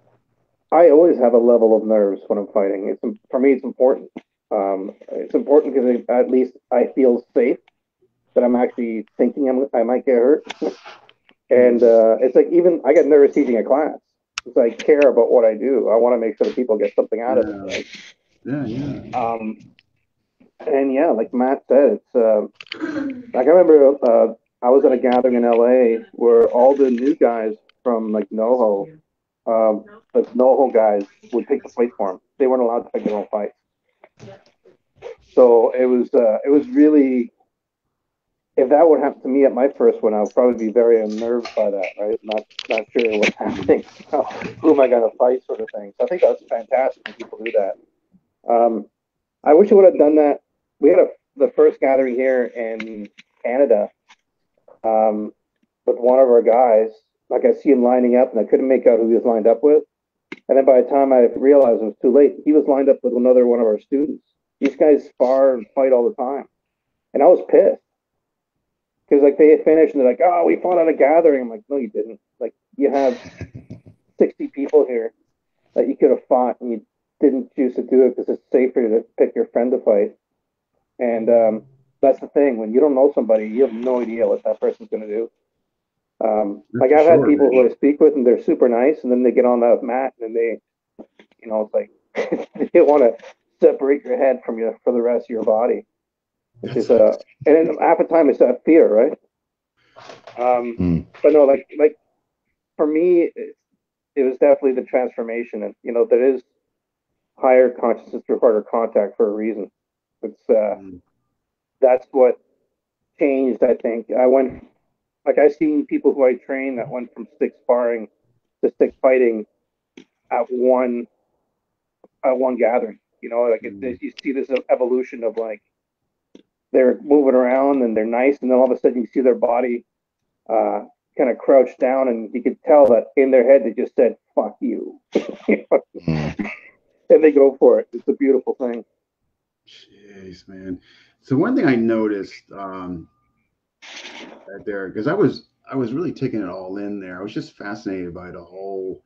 I always have a level of nerves when I'm fighting. It's for me, it's important. Um, it's important because at least I feel safe that I'm actually thinking I'm, I might get hurt. (laughs) and uh, it's like even I get nervous teaching a class. It's like I care about what I do. I want to make sure that people get something out of it. Like, yeah, yeah. Um, and yeah, like Matt said, it's uh, like I remember uh, I was at a gathering in LA where all the new guys from like NoHo, um, the NoHo guys would pick the fight for them. They weren't allowed to pick their own fight. So it was uh, it was really if that would happen to me at my first one, I would probably be very unnerved by that, right? Not not sure what's (laughs) happening. Who am I going to fight, sort of thing. So I think that's fantastic when people do that. Um, I wish I would have done that. We had a the first gathering here in Canada um, with one of our guys. Like I see him lining up, and I couldn't make out who he was lined up with. And then by the time I realized it was too late, he was lined up with another one of our students. These guys spar and fight all the time, and I was pissed because like they had finished and they're like, "Oh, we fought at a gathering." I'm like, "No, you didn't. Like you have (laughs) 60 people here that you could have fought, and you didn't choose to do it because it's safer to pick your friend to fight." And um, that's the thing when you don't know somebody, you have no idea what that person's going to do. Um, like I've had Sure, people man. who I speak with and they're super nice, and then they get on that mat and they, you know, it's like (laughs) they want to separate your head from your for the rest of your body, which is uh, and then half the time it's that fear, right? Um, Hmm. but no, like like for me, it, it was definitely the transformation, and you know, there is higher consciousness through harder contact for a reason. It's uh, Mm. that's what changed. I think I went like I've seen people who I train that went from stick sparring to stick fighting at one at one gathering. You know, like it, Mm. you see this evolution of like they're moving around and they're nice, and then all of a sudden you see their body uh, kind of crouched down, and you could tell that in their head they just said "fuck you," (laughs) You know, Hmm. and they go for it. It's a beautiful thing. Jeez, man. So one thing I noticed um, right there, because I was I was really taking it all in there. I was just fascinated by the whole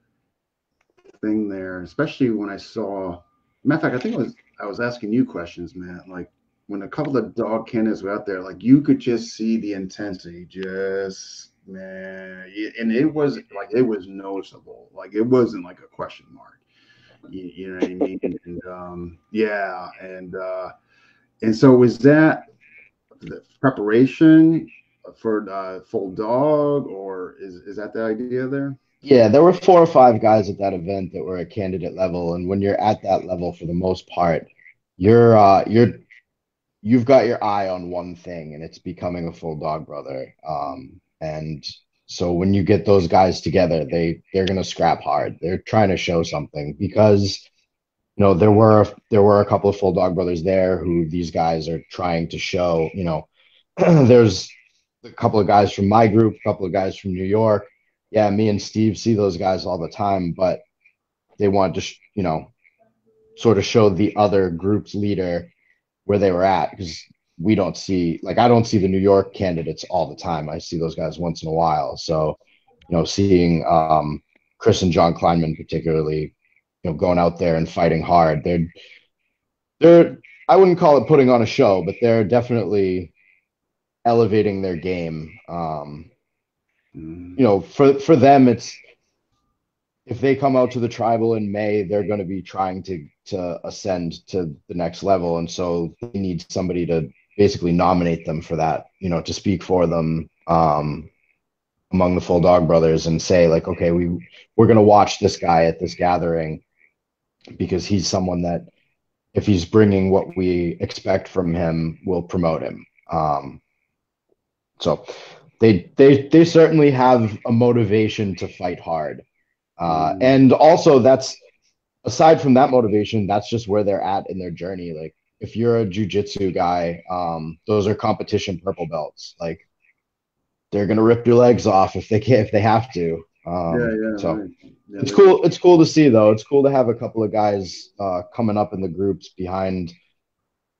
thing there, especially when I saw. Matter of fact, I think I was I was asking you questions, man. Like when a couple of dog candidates were out there, like you could just see the intensity, just man, and it was like it was noticeable. Like it wasn't like a question mark. You, you know what I mean? And um, yeah, and uh, and so was that the preparation for the full dog, or is is that the idea there? Yeah, there were four or five guys at that event that were at candidate level, and when you're at that level, for the most part, you're uh, you're you've got your eye on one thing, and it's becoming a full dog brother. Um, and so when you get those guys together, they they're gonna scrap hard. They're trying to show something because you know there were there were a couple of full dog brothers there who these guys are trying to show. You know, (clears throat) there's a couple of guys from my group, a couple of guys from New York yeah, me and Steve see those guys all the time, but they want to, sh- you know, sort of show the other group's leader where they were at because we don't see, like, I don't see the New York candidates all the time. I see those guys once in a while. So, you know, seeing um, Chris and John Kleinman particularly, know, going out there and fighting hard, they're, they're, I wouldn't call it putting on a show, but they're definitely elevating their game. Um, you know, for for them, it's if they come out to the tribal in May, they're going to be trying to to ascend to the next level, and so they need somebody to basically nominate them for that. You know, to speak for them um, among the full dog brothers and say like, okay, we we're going to watch this guy at this gathering because he's someone that if he's bringing what we expect from him, we'll promote him. Um, so they they they certainly have a motivation to fight hard uh, Mm. and also that's aside from that motivation that's just where they're at in their journey like if you're a jujitsu guy um, those are competition purple belts like they're gonna rip your legs off if they can if they have to um, yeah, yeah. so right. Yeah, it's cool it's cool to see though it's cool to have a couple of guys uh, coming up in the groups behind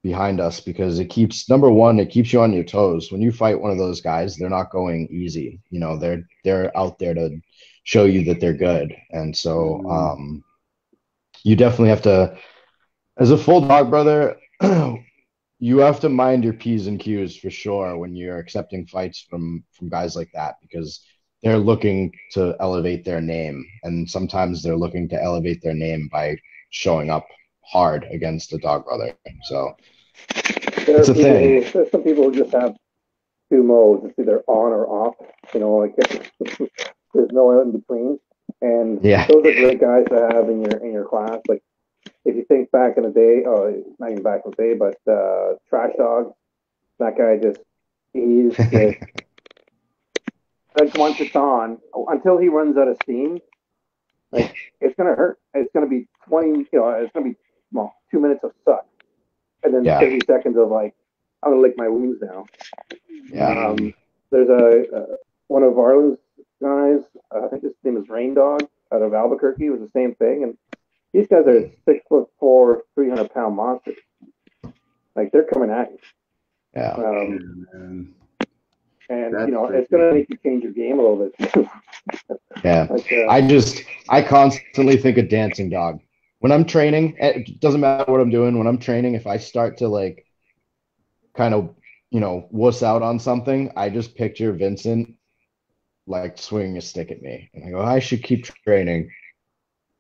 behind us because it keeps number one it keeps you on your toes when you fight one of those guys they're not going easy you know they're they're out there to show you that they're good and so Mm. um you definitely have to as a full dog brother (clears throat) you have to mind your p's and q's for sure when you're accepting fights from from guys like that because they're looking to elevate their name and sometimes they're looking to elevate their name by showing up hard against a dog brother so There It's a people thing. There's some people who just have two modes. It's either on or off. You know, like (laughs) there's no in between. And Yeah. those are great guys to have in your in your class. Like if you think back in the day, oh, not even back in the day, but uh, Trash Dog, that guy just he's (laughs) just, like once it's on, until he runs out of steam, like it's gonna hurt. It's gonna be twenty. You know, it's gonna be well two minutes of suck, and then Yeah. thirty seconds of like I'm gonna lick my wounds now. Yeah. Um, there's a, uh one of Arlen's guys. Uh, I think his name is Rain Dog out of Albuquerque. Was the same thing, and these guys are six foot four, three hundred pound monsters. Like they're coming at you. Yeah. Um, And and That's you know it's gonna make you change your game a little bit. too. (laughs) Yeah. like, uh, I just I constantly think of dancing dog. When I'm training, it doesn't matter what I'm doing. When I'm training, if I start to like kind of, you know, wuss out on something, I just picture Vincent like swinging a stick at me. And I go, I should keep training.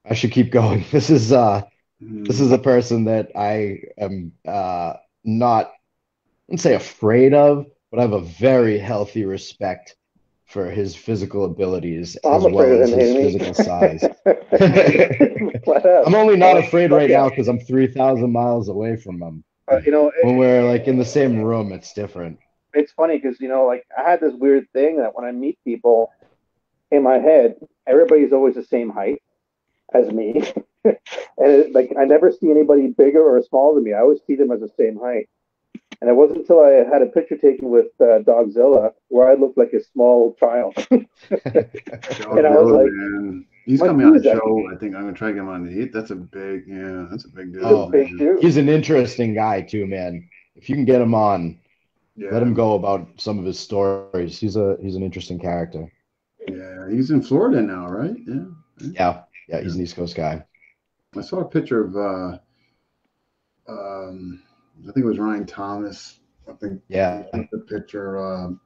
I should keep (laughs) going. This is uh this is a person that I am uh not I wouldn't say afraid of, but I have a very healthy respect for his physical abilities I'm as well as his Amy. physical size. (laughs) I'm only not afraid right now because I'm 3,000 miles away from him. uh, you know, it- When we're like in the same room, it's different. it's funny because you know, like I had this weird thing that when I meet people in my head, everybody's always the same height as me, (laughs) and it, like I never see anybody bigger or smaller than me. I always see them as the same height. And it wasn't until I had a picture taken with uh, Dogzilla where I looked like a small child. (laughs) And I was like- man. He's coming on is the show. I think I'm gonna try to get him on. He, that's a big, yeah, that's a big deal. Oh, man. He's an interesting guy too, man. If you can get him on, Yeah, let him go about some of his stories. He's a he's an interesting character. Yeah, he's in Florida now, right? Yeah. Yeah, yeah, he's an East Coast guy. I saw a picture of, uh, um, I think it was Ryan Thomas. I think Yeah. the picture. Um,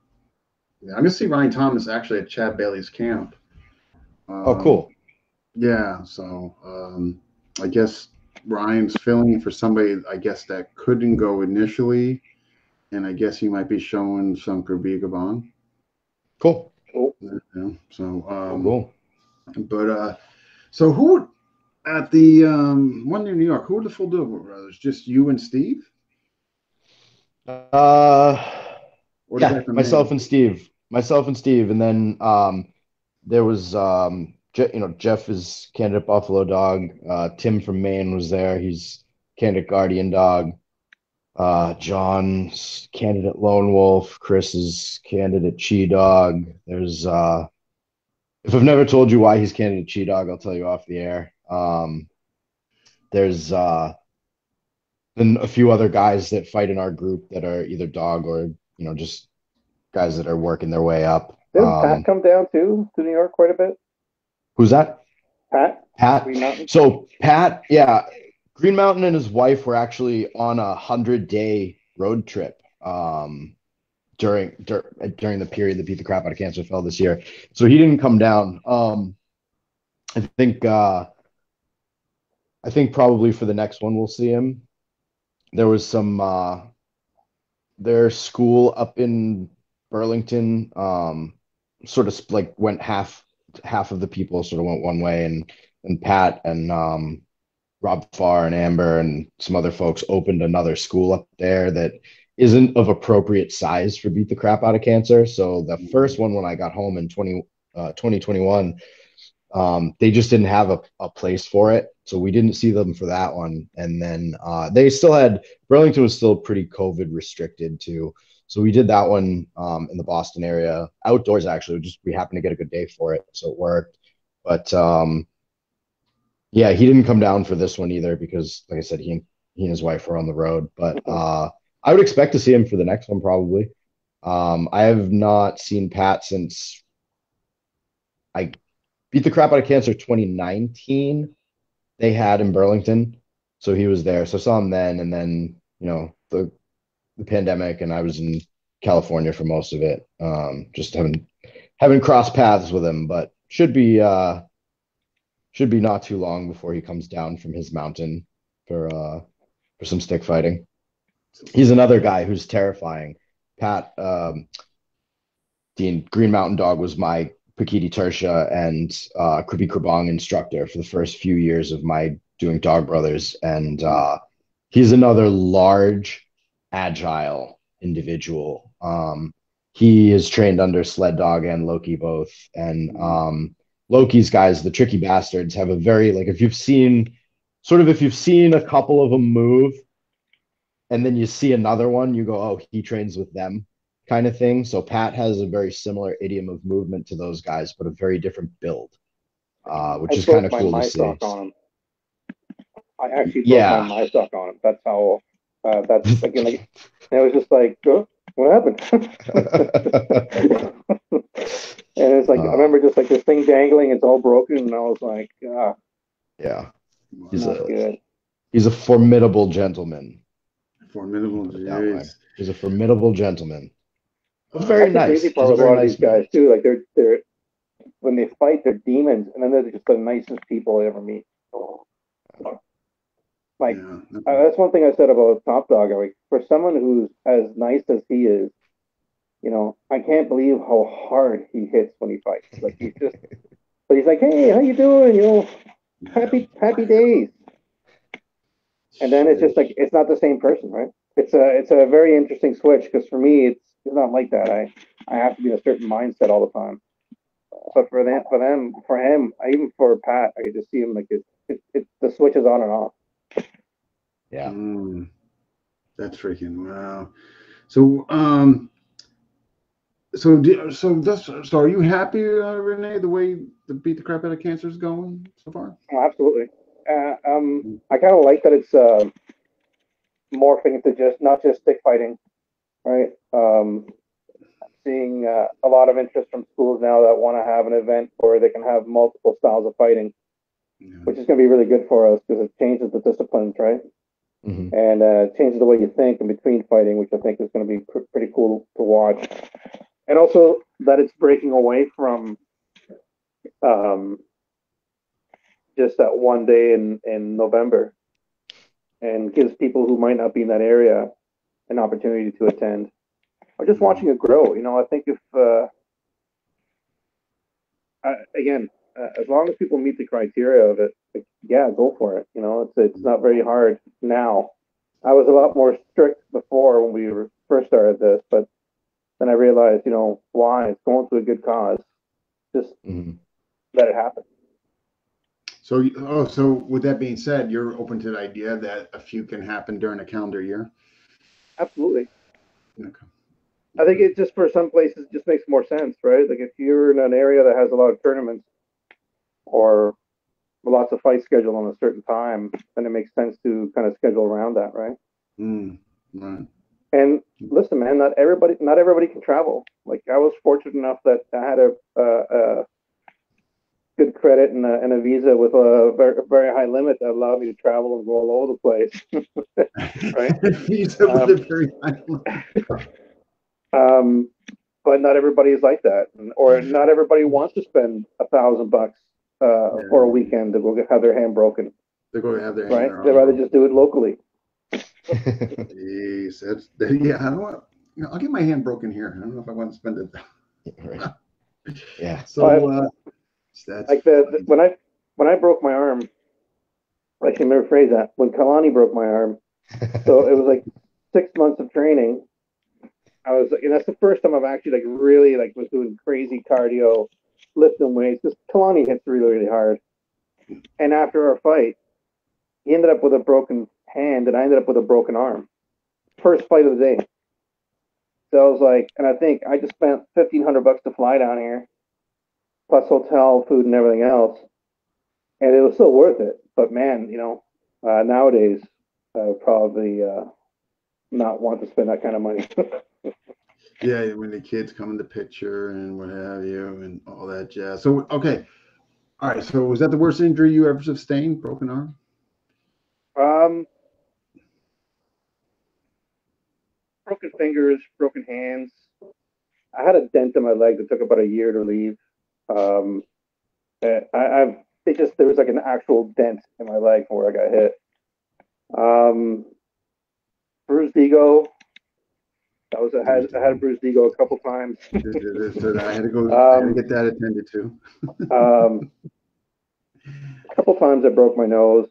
yeah, I'm gonna see Ryan Thomas actually at Chad Bailey's camp. Oh, Um, cool. Yeah, so um, I guess Ryan's filling for somebody I guess that couldn't go initially, and I guess he might be showing some Krabi Krabong. Cool. You know, so um, Cool. but uh, so who at the um one in New York? Who are the Full Double brothers? Just you and Steve, Uh, or yeah, myself and Steve, myself and Steve, and then um, there was um, Je you know, Jeff is candidate Buffalo Dog. Uh, Tim from Maine was there. He's candidate Guardian Dog. Uh, John's candidate Lone Wolf. Chris is candidate Chi Dog. There's uh, if I've never told you why he's candidate Chi Dog, I'll tell you off the air. Um, there's uh, then a few other guys that fight in our group that are either dog or you know just guys that are working their way up. Didn't Um, Pat come down too to New York quite a bit? who's that? Pat, Pat. So Pat, yeah, Green Mountain and his wife were actually on a hundred day road trip um, during dur during the period that beat the crap out of cancer fell this year. So he didn't come down. Um, I think uh, I think probably for the next one we'll see him. There was some uh, their school up in Burlington um, sort of sp- like went half half of the people sort of went one way and and Pat and um, Rob Farr and Amber and some other folks opened another school up there that isn't of appropriate size for beat the crap out of cancer. So the first one when I got home in 20 uh, 2021 um, they just didn't have a, a place for it. So we didn't see them for that one. And then uh, they still had Burlington was still pretty COVID restricted too. So we did that one um, in the Boston area, outdoors actually. Just we happened to get a good day for it, so it worked. But um, yeah, he didn't come down for this one either because, like I said, he and he and his wife were on the road. But uh, I would expect to see him for the next one probably. Um, I have not seen Pat since I beat the crap out of cancer 2019. They had in Burlington, so he was there. So I saw him then, and then you know the the pandemic, and I was in California for most of it. Um, just haven't haven't crossed paths with him, but should be uh should be not too long before he comes down from his mountain for uh for some stick fighting. He's another guy who's terrifying. Pat um Dean Green Mountain Dog was my Pekiti Tirsia and uh Krabi Krabong instructor for the first few years of my doing Dog Brothers. And uh he's another large agile individual. Um, he is trained under Sled Dog and Loki both, and um, Loki's guys, the tricky bastards, have a very like if you've seen sort of if you've seen a couple of them move, and then you see another one, you go, oh, he trains with them kind of thing. So Pat has a very similar idiom of movement to those guys, but a very different build, uh, which I is kind of cool to see. sock on him. I actually broke Yeah. my sock on him. That's how. Uh, that's again. Like, and it was just like, oh, what happened? (laughs) and it's like I Uh. remember just like this thing dangling. It's all broken, and I was like, ah, yeah, He's a- good. he's a formidable gentleman. Formidable. Put it that way. Jeez. He's a formidable gentleman. Very That's the nice. crazy He's part a with a very lot of these guys too. Like they're they're when they fight, they're demons, and then they're just the nicest people I ever meet. Like Yeah. Uh, that's one thing I said about Top Dog. Like for someone who's as nice as he is, you know, I can't believe how hard he hits when he fights. Like he's just, but he's like, hey, how you doing? You know, happy happy days. And then it's just like it's not the same person, right? It's a it's a very interesting switch because for me, it's it's not like that. I I have to be in a certain mindset all the time. But for them, for them, for him, even for Pat, I could just see him like it, it, it the switch is on and off. Yeah. Mm, that's freaking wow. So, um, so do, so that's so. Are you happy, uh, Rene, the way the beat the crap out of cancer is going so far? Oh, absolutely. Uh, um, I kind of like that it's uh, morphing into just not just stick fighting, right? Um, seeing uh, a lot of interest from schools now that want to have an event where they can have multiple styles of fighting, Yeah. which is going to be really good for us because it changes the disciplines, right? hmm And uh, changes the way you think in between fighting, which I think is going to be pr- pretty cool to watch. And also that it's breaking away from um, just that one day in, in November and gives people who might not be in that area an opportunity to attend or just watching it grow. You know, I think if, uh, I, again, uh, as long as people meet the criteria of it, like, yeah, go for it. You know, it's it's not very hard now. I was a lot more strict before when we were, first started this, but then I realized, you know, why it's going to a good cause. Just hmm let it happen. So, oh, so with that being said, you're open to the idea that a few can happen during a calendar year? Absolutely. Okay. I think it just for some places just makes more sense, right? Like if you're in an area that has a lot of tournaments or lots of fights scheduled on a certain time, then it makes sense to kind of schedule around that, right? Mm, right. And listen, man, not everybody, not everybody can travel. Like I was fortunate enough that I had a, a, a good credit and a, and a visa with a very, very high limit that allowed me to travel and go all over the place. (laughs) Right. (laughs) Visa with Um, a very high limit. Um, but not everybody is like that, or not everybody wants to spend a thousand bucks uh, Yeah. for a weekend to go get, have their hand broken, They're going to have their hand right? They'd rather just do it locally. Jeez, that's that, yeah. I don't want. You know, I'll get my hand broken here. I don't know if I want to spend it. Right. Yeah. (laughs) So Well, uh, that's Like the, the when I when I broke my arm, I can rephrase that. When Kalani broke my arm, so it was like (laughs) six months of training. I was, and that's the first time I've actually like really like was doing crazy cardio, lifting weights. Because Kalani hits really really hard, and after our fight, he ended up with a broken hand, and I ended up with a broken arm. First fight of the day. So I was like, and I think I just spent fifteen hundred bucks to fly down here, plus hotel, food, and everything else, and it was still worth it. But man, you know, uh, nowadays, I would probably uh, not want to spend that kind of money. (laughs) yeah, when the kids come in the picture and what have you, and all that jazz. So okay, all right. So was that the worst injury you ever sustained? Broken arm? um, broken fingers, broken hands. I had a dent in my leg that took about a year to leave. Um, I, I've it just there was like an actual dent in my leg from where I got hit. Um, bruised ego. That was I had I had a bruised ego a couple times. I had to go. I had to Um, get that attended to. (laughs) Um, a couple times I broke my nose,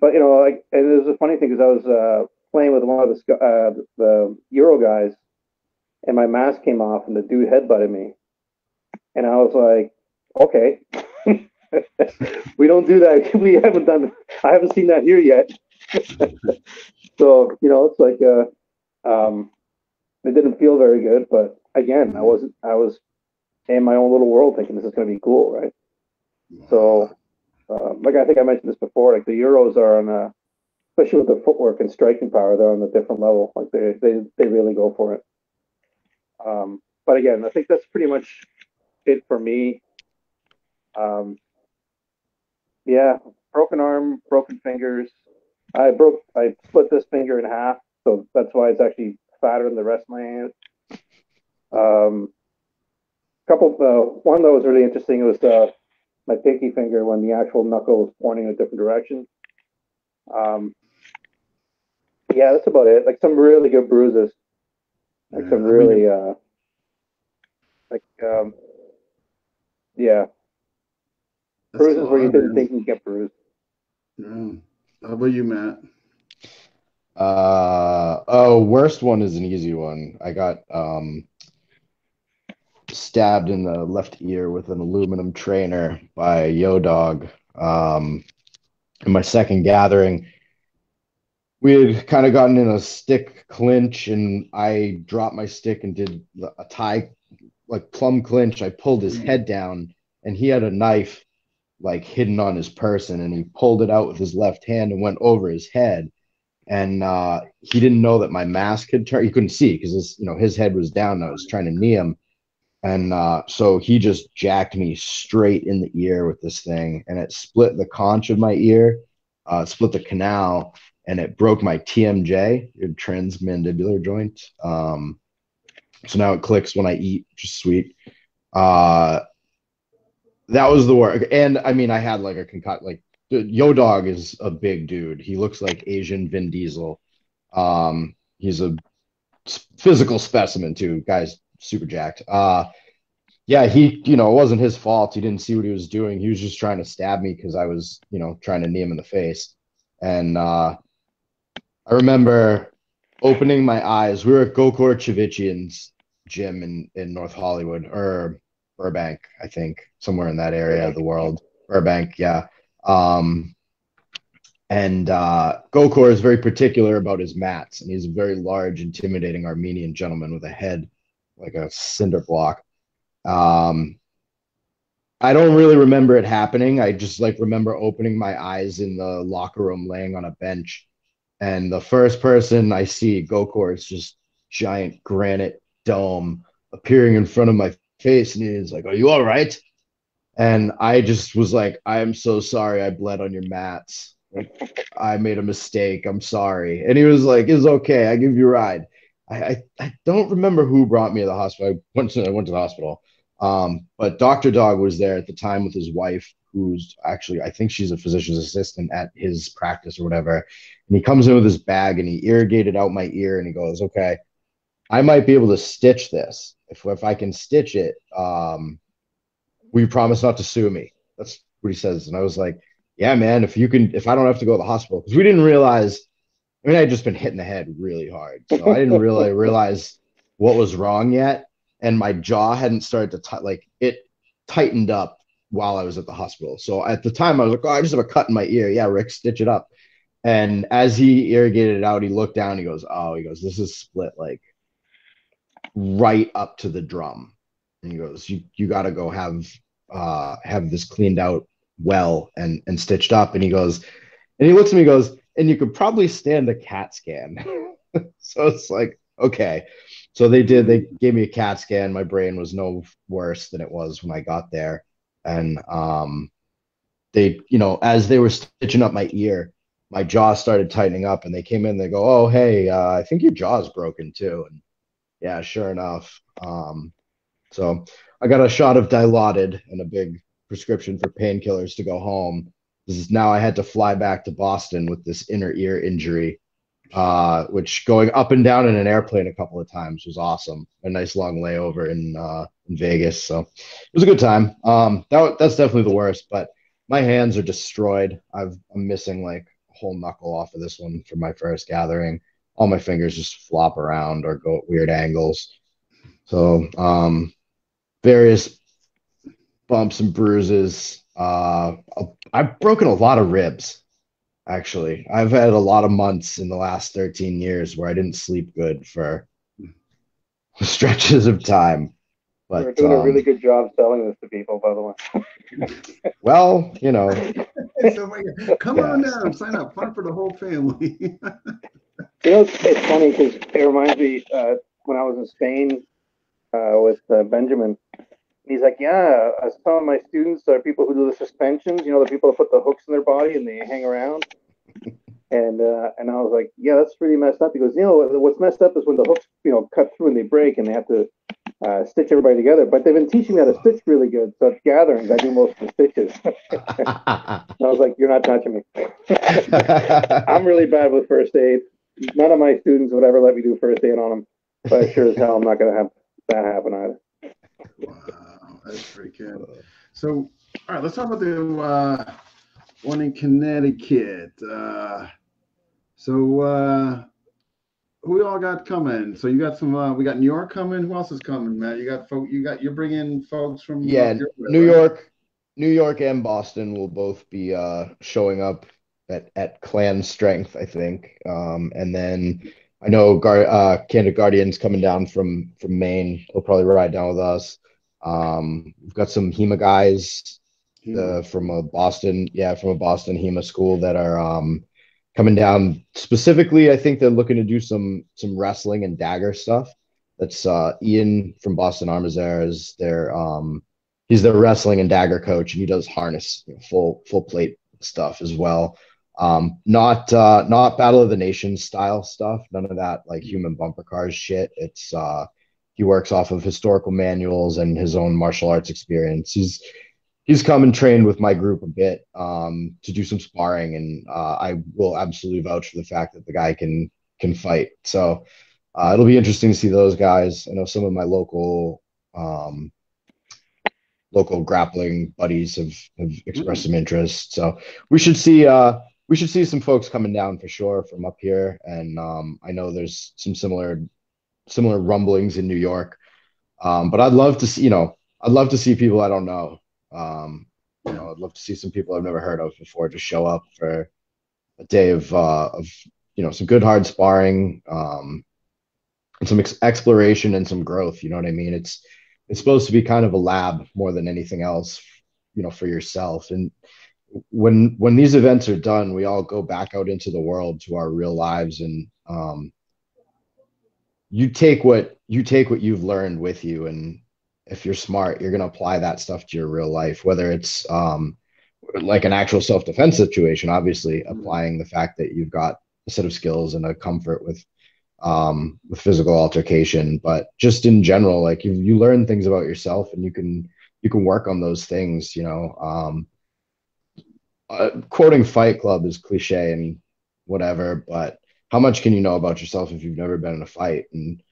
but you know, like, and it was a funny thing because I was uh, playing with one of the uh, the Euro guys, and my mask came off, and the dude headbutted me, and I was like, okay, (laughs) we don't do that. (laughs) We haven't done. I haven't seen that here yet. (laughs) so you know, it's like uh, um, it didn't feel very good, but again, I wasn't. I was in my own little world, thinking this is going to be cool, right? So, uh, like I think I mentioned this before, like the Euros are on a, especially with their footwork and striking power, they're on a different level. Like they they they really go for it. Um, but again, I think that's pretty much it for me. Um, yeah, broken arm, broken fingers. I broke, I split this finger in half, so that's why it's actually fatter than the rest of my hand. Um, couple, uh, one that was really interesting was uh, my pinky finger when the actual knuckle was pointing in a different direction. Um, yeah, that's about it. Like some really good bruises, like some really, uh, like, um, yeah, That's bruises where you lot, didn't man. think you'd get bruised. Yeah. How about you, Matt? Uh oh, worst one is an easy one. I got um stabbed in the left ear with an aluminum trainer by a yo dog. Um, in my second gathering, we had kind of gotten in a stick clinch, and I dropped my stick and did a tie, like plum clinch. I pulled his head down, and he had a knife like hidden on his person, and he pulled it out with his left hand and went over his head and uh, he didn't know that my mask had turned. He couldn't see because his, you know, his head was down. And I was trying to knee him, and uh, so he just jacked me straight in the ear with this thing, and it split the conch of my ear, uh, split the canal, and it broke my TMJ, your transmandibular joint. Um, so now it clicks when I eat, which is sweet. Uh, that was the work, and I mean, I had like a concoct, like Yo Dog is a big dude. He looks like Asian Vin Diesel. Um, he's a physical specimen too. Guy's super jacked. Uh, yeah, he, you know, it wasn't his fault. He didn't see what he was doing. He was just trying to stab me because I was, you know, trying to knee him in the face. And uh, I remember opening my eyes. We were at Gokor Chivichian's gym in in North Hollywood or Burbank, I think, somewhere in that area of the world. Burbank, yeah. Um, and uh, Gokor is very particular about his mats, and he's a very large, intimidating Armenian gentleman with a head like a cinder block. Um, I don't really remember it happening. I just like remember opening my eyes in the locker room, laying on a bench, and the first person I see, Gokor, is just giant granite dome appearing in front of my face, and he's like, "Are you all right?" And I just was like, I'm so sorry I bled on your mats. Like, I made a mistake. I'm sorry. And he was like, It's okay. I give you a ride. I, I, I don't remember who brought me to the hospital. I went to, I went to the hospital. Um, but Dr. Dog was there at the time with his wife, who's actually, I think she's a physician's assistant at his practice or whatever. And he comes in with his bag and he irrigated out my ear and he goes, Okay, I might be able to stitch this. If, if I can stitch it, um, will you promise not to sue me? That's what he says. And I was like, yeah, man, if you can, if I don't have to go to the hospital, because we didn't realize, I mean, I had just been hitting the head really hard. So I didn't really (laughs) realize what was wrong yet. And my jaw hadn't started to, t- like, it tightened up while I was at the hospital. So at the time, I was like, oh, I just have a cut in my ear. Yeah, Rick, stitch it up. And as he irrigated it out, he looked down, he goes, oh, he goes, this is split like right up to the drum. And he goes, you, you got to go have uh, have this cleaned out well and and stitched up. And he goes, and he looks at me, goes, and you could probably stand a CAT scan. (laughs) so it's like, okay. So they did. They gave me a CAT scan. My brain was no worse than it was when I got there, and um, they, you know, as they were stitching up my ear, my jaw started tightening up, and they came in. They go, "Oh, hey, uh, I think your jaw's broken too." And yeah, sure enough. Um, so I got a shot of Dilaudid and a big prescription for painkillers to go home. This is now I had to fly back to Boston with this inner ear injury, uh, which going up and down in an airplane a couple of times was awesome. A nice long layover in uh, in Vegas, so it was a good time. Um, that that's definitely the worst, but my hands are destroyed. I've I'm missing like a whole knuckle off of this one from my first gathering. All my fingers just flop around or go at weird angles. So um, various bumps and bruises. Uh, I've broken a lot of ribs. Actually. I've had a lot of months in the last 13 years where I didn't sleep good for (laughs) stretches of time. But You're doing um, a really good job selling this to people, by the way. (laughs) (laughs) well, you know, So, wait, come on down, sign up, fun for the whole family. You know, it's, it's funny because it reminds me uh, when I was in Spain uh, with uh, Benjamin. He's like, yeah, uh, some of my students are people who do the suspensions. You know, the people that put the hooks in their body and they hang around. (laughs) And uh, and I was like, yeah, that's really messed up. He goes, you know, what's messed up is when the hooks, you know, cut through and they break and they have to uh, stitch everybody together. But they've been teaching me how to stitch really good. So at gatherings, I do most of the stitches. (laughs) I was like, you're not touching me. (laughs) I'm really bad with first aid. None of my students would ever let me do first aid on them, but sure as hell I'm not gonna have that happen either. Wow, that's (laughs) pretty good. So, all right, let's talk about the uh, one in Connecticut. Uh, so, uh, who we all got coming? So you got some. Uh, we got New York coming. Who else is coming, Matt? You got folk. You got you're bringing folks from Yeah, Europe, New right? York, New York and Boston will both be uh showing up at at clan strength, I think. Um, and then I know Gar uh Candid Guardian's coming down from from Maine. He'll probably ride down with us. Um, we've got some HEMA guys uh, from a Boston, yeah, from a Boston HEMA school that are um coming down. Specifically, I think they're looking to do some some wrestling and dagger stuff. That's uh Ian from Boston is their um he's the wrestling and dagger coach and he does harness you know, full full plate stuff as well. Um not uh not Battle of the Nations style stuff, none of that like human bumper cars shit. It's uh he works off of historical manuals and his own martial arts experience. He's he's come and trained with my group a bit um, to do some sparring, and uh, I will absolutely vouch for the fact that the guy can can fight. So uh, it'll be interesting to see those guys. I know some of my local um, local grappling buddies have have expressed some interest. So we should see uh, we should see some folks coming down for sure from up here, and um, I know there's some similar similar rumblings in New York. Um, but I'd love to see, you know, I'd love to see people I don't know. Um, you know, I'd love to see some people I've never heard of before just show up for a day of uh, of you know some good hard sparring, um, and some ex- exploration and some growth. You know what I mean? It's it's supposed to be kind of a lab more than anything else, you know, for yourself. And when when these events are done, we all go back out into the world to our real lives, and um, you take what you take what you've learned with you, and if you're smart, you're going to apply that stuff to your real life, whether it's um, like an actual self defense situation, obviously applying the fact that you've got a set of skills and a comfort with um, with physical altercation, but just in general, like you you learn things about yourself and you can you can work on those things. You know, um, uh, quoting Fight Club is cliche and whatever, but how much can you know about yourself if you've never been in a fight? And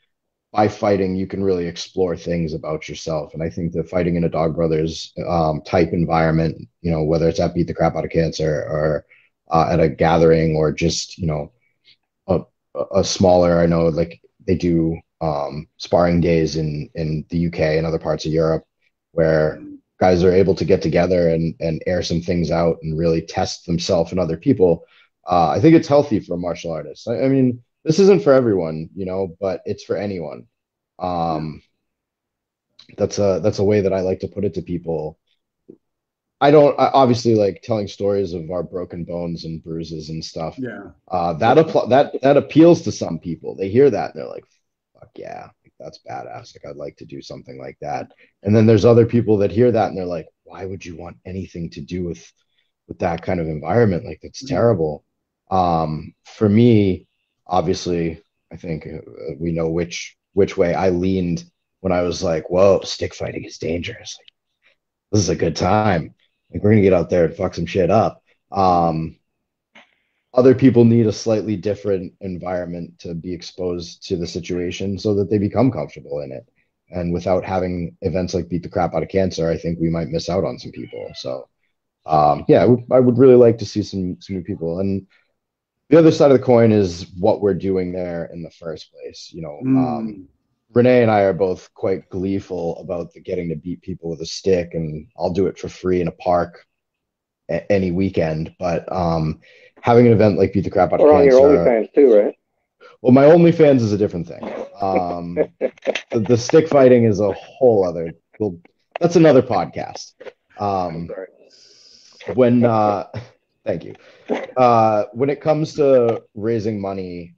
by fighting, you can really explore things about yourself. And I think that fighting in a Dog Brothers um, type environment, you know, whether it's at Beat the Crap Out of Cancer or uh, at a gathering or just, you know, a, a smaller, I know like they do um, sparring days in, in the UK and other parts of Europe where guys are able to get together and, and air some things out and really test themselves and other people. Uh, I think it's healthy for a martial artist. I, I mean, this isn't for everyone, you know, but it's for anyone. Um, that's a that's a way that I like to put it to people. I don't I obviously like telling stories of our broken bones and bruises and stuff. Yeah. Uh, that appl- that that appeals to some people. They hear that and they're like, "Fuck yeah, like, that's badass. Like I'd like to do something like that." And then there's other people that hear that and they're like, "Why would you want anything to do with with that kind of environment? Like that's Mhm. terrible." Um, for me, obviously, I think uh, we know which which way I leaned when I was like, "Whoa, stick fighting is dangerous. Like, this is a good time. Like, we're gonna get out there and fuck some shit up." Um, other people need a slightly different environment to be exposed to the situation so that they become comfortable in it. And without having events like Beat the Crap Out of Cancer, I think we might miss out on some people. So, um, yeah, I would, I would really like to see some some new people. And the other side of the coin is what we're doing there in the first place. You know, um, Mm. Rene and I are both quite gleeful about the getting to beat people with a stick, and I'll do it for free in a park a- any weekend. But um, having an event like beat the crap out of Or on your cancer. OnlyFans too, right? Well, my OnlyFans is a different thing. Um, (laughs) the, the stick fighting is a whole other. Well, that's another podcast. Um, when uh, thank you. Uh, when it comes to raising money,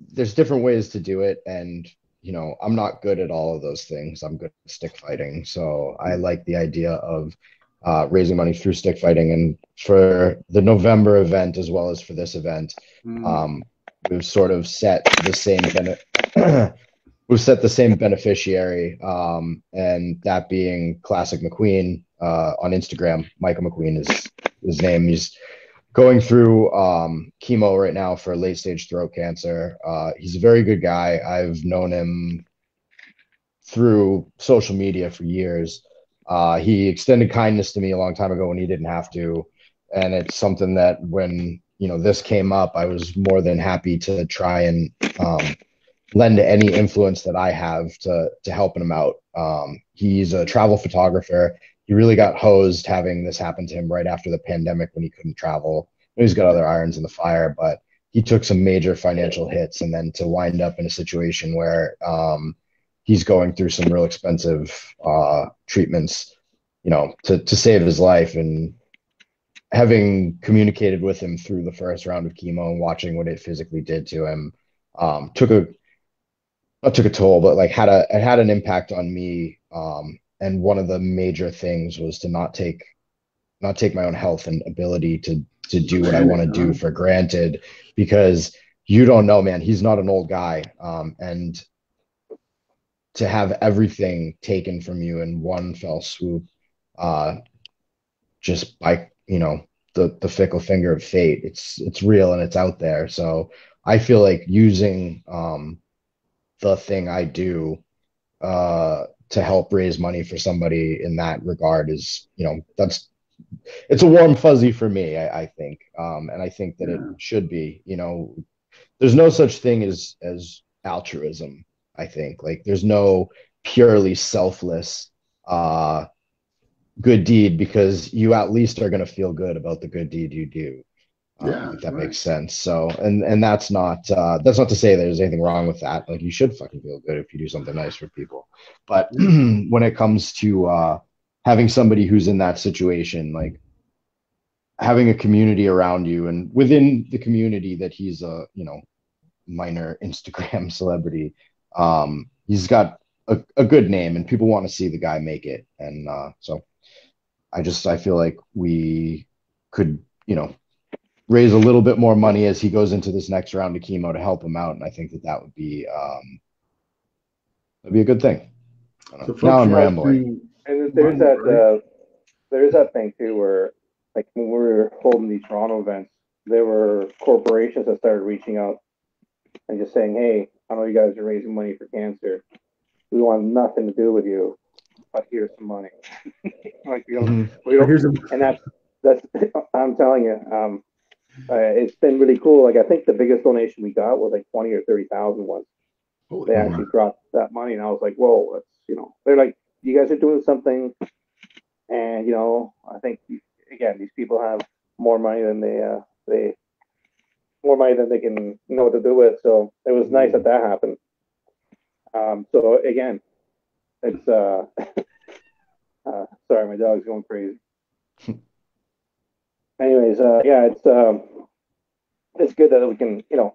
there's different ways to do it, and you know, I'm not good at all of those things. I'm good at stick fighting, so I like the idea of uh, raising money through stick fighting. And for the November event as well as for this event, Mm. um, we've sort of set the same bene- (clears throat) we've set the same beneficiary, um, and that being Classic McQueen uh, on Instagram. Michael McQueen is his name. He's going through um, chemo right now for late stage throat cancer. Uh, he's a very good guy. I've known him through social media for years. Uh, he extended kindness to me a long time ago when he didn't have to, and it's something that when you know this came up, I was more than happy to try and um, lend any influence that I have to to helping him out. Um, he's a travel photographer. He really got hosed having this happen to him right after the pandemic when he couldn't travel. He's got other irons in the fire, but he took some major financial hits, and then to wind up in a situation where um, he's going through some real expensive uh, treatments, you know, to to save his life, and having communicated with him through the first round of chemo and watching what it physically did to him, um, took a not took a toll, but like had a it had an impact on me. Um, and one of the major things was to not take not take my own health and ability to to do what I want to do for granted because you don't know, man. He's not an old guy. Um, and to have everything taken from you in one fell swoop, uh, just by you know the the fickle finger of fate, it's it's real and it's out there. So I feel like using um, the thing I do uh, to help raise money for somebody in that regard is, you know, that's it's a warm fuzzy for me. I, I think, um, and I think that Yeah. it should be. You know, there's no such thing as as altruism. I think like there's no purely selfless uh, good deed because you at least are going to feel good about the good deed you do. Um, Yeah, if that right. makes sense. So, and and that's not uh, that's not to say there's anything wrong with that. Like you should fucking feel good if you do something nice for people. But (clears throat) when it comes to uh, having somebody who's in that situation, like having a community around you, and within the community that he's a you know minor (laughs) Instagram celebrity, um, he's got a, a good name, and people want to see the guy make it. And uh, so, I just I feel like we could you know raise a little bit more money as he goes into this next round of chemo to help him out, and I think that that would be um, that'd be a good thing. So now I'm rambling. to- And there's that uh, there's that thing too where like when we were holding these Toronto events, there were corporations that started reaching out and just saying, "Hey, I know you guys are raising money for cancer. We want nothing to do with you, but here's some money." (laughs) like we don't, Mhm. we don't, Here's a, and that's that's (laughs) I'm telling you, um, uh, it's been really cool. Like I think the biggest donation we got was like twenty or thirty thousand once holy they actually dropped that money, and I was like, "Whoa, that's you know." They're like, "You guys are doing something," and you know, I think again, these people have more money than they uh, they more money than they can know what to do with. So it was nice that that happened. Um, so again, it's uh, (laughs) uh, sorry, my dog's going crazy. (laughs) Anyways, uh, yeah, it's um, it's good that we can you know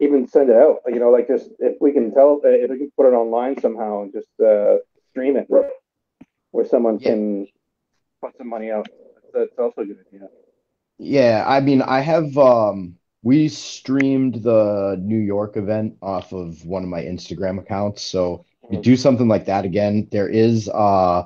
even send it out. You know, like just if we can tell uh, if we can put it online somehow and just uh, stream it where, someone Yeah. can put some money out. That's also a good idea. Yeah, I mean, I have um we streamed the New York event off of one of my Instagram accounts. So Mhm. do something like that again. There is uh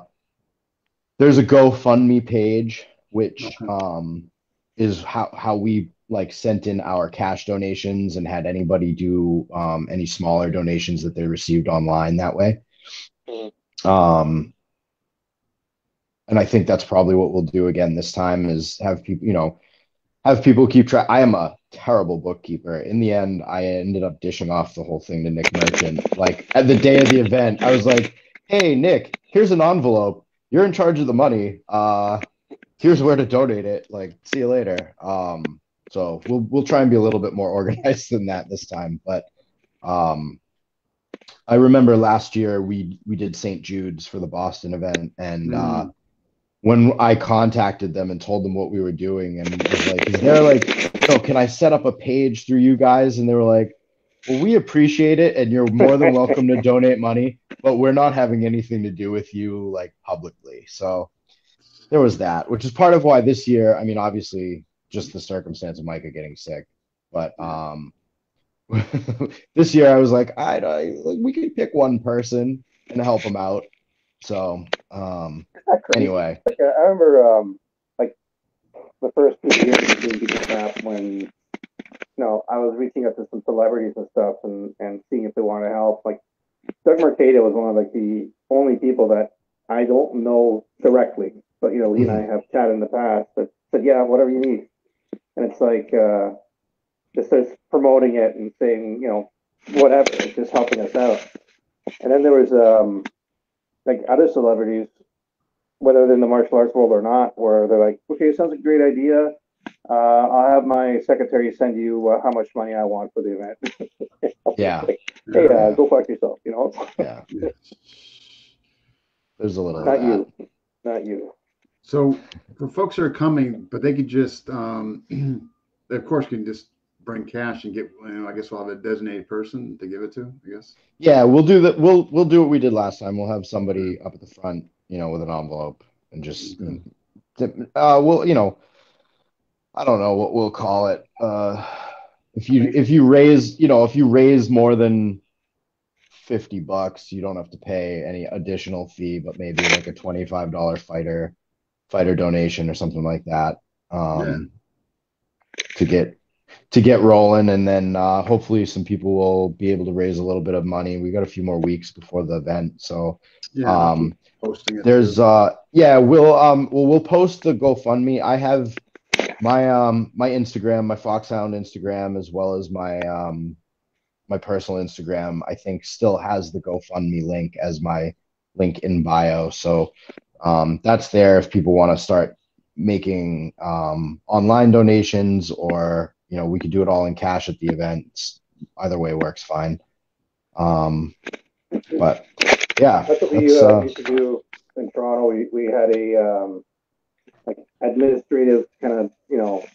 there's a GoFundMe page which Okay. um is how how we like sent in our cash donations and had anybody do um any smaller donations that they received online that way. Mhm. Um and I think that's probably what we'll do again this time is have people, you know, have people keep track. I am a terrible bookkeeper. In the end, I ended up dishing off the whole thing to Nick Merchant. Like at the day of the event, I was like, "Hey, Nick, here's an envelope. You're in charge of the money. Uh, here's where to donate it. Like, see you later. Um, so we'll we'll try and be a little bit more (laughs) organized than that this time. But um, I remember last year we we did St. Jude's for the Boston event, and uh, when I contacted them and told them what we were doing, and was like, "Is there like, oh, can I set up a page through you guys?" And they were like, "Well, we appreciate it, and you're more than (laughs) welcome to donate money, but we're not having anything to do with you like publicly." So there was that, which is part of why this year. I mean, obviously, just the circumstance of Micah getting sick, but um, (laughs) this year I was like, I, I like, we could pick one person and help him out. So um, anyway, like, I remember um, like the first few years of doing Beat the Crap when you know I was reaching out to some celebrities and stuff and and seeing if they want to help. Like Doug Marcaida was one of like the only people that I don't know directly, but you know Lee and I have chatted in the past that said, yeah, whatever you need. And it's like uh, just as promoting it and saying, you know, whatever, just helping us out. And then there was um, like other celebrities, whether they're in the martial arts world or not, where they're like, okay, it sounds like a great idea. Uh, I'll have my secretary send you uh, how much money I want for the event. (laughs) yeah. Like, hey, uh, go fuck yourself. You know. Yeah. (laughs) There's a little. Not you. Not you. So for folks that are coming, but they could just, um, (clears throat) they of course can just bring cash and get, you know, I guess we'll have a designated person to give it to, I guess. Yeah, we'll do that. We'll we'll do what we did last time. We'll have somebody up at the front, you know, with an envelope and just, uh, we'll, you know, I don't know what we'll call it. Uh, if you if you raise, you know, if you raise more than fifty bucks, you don't have to pay any additional fee, but maybe like a twenty five dollar fighter fighter donation or something like that. Um, to get to get rolling. And then uh, hopefully some people will be able to raise a little bit of money. We got a few more weeks before the event. So Yeah. um Posting there's uh yeah we'll um we'll, we'll post the gofundme. I have my um my instagram my foxhound instagram as well as my um my personal instagram i think still has the gofundme link as my link in bio. So um that's there if people want to start making um online donations or you know we could do it all in cash at the event either way works fine um but yeah That's what we that's, uh, uh, used to do in Toronto. We, we had a um, like administrative kind of you know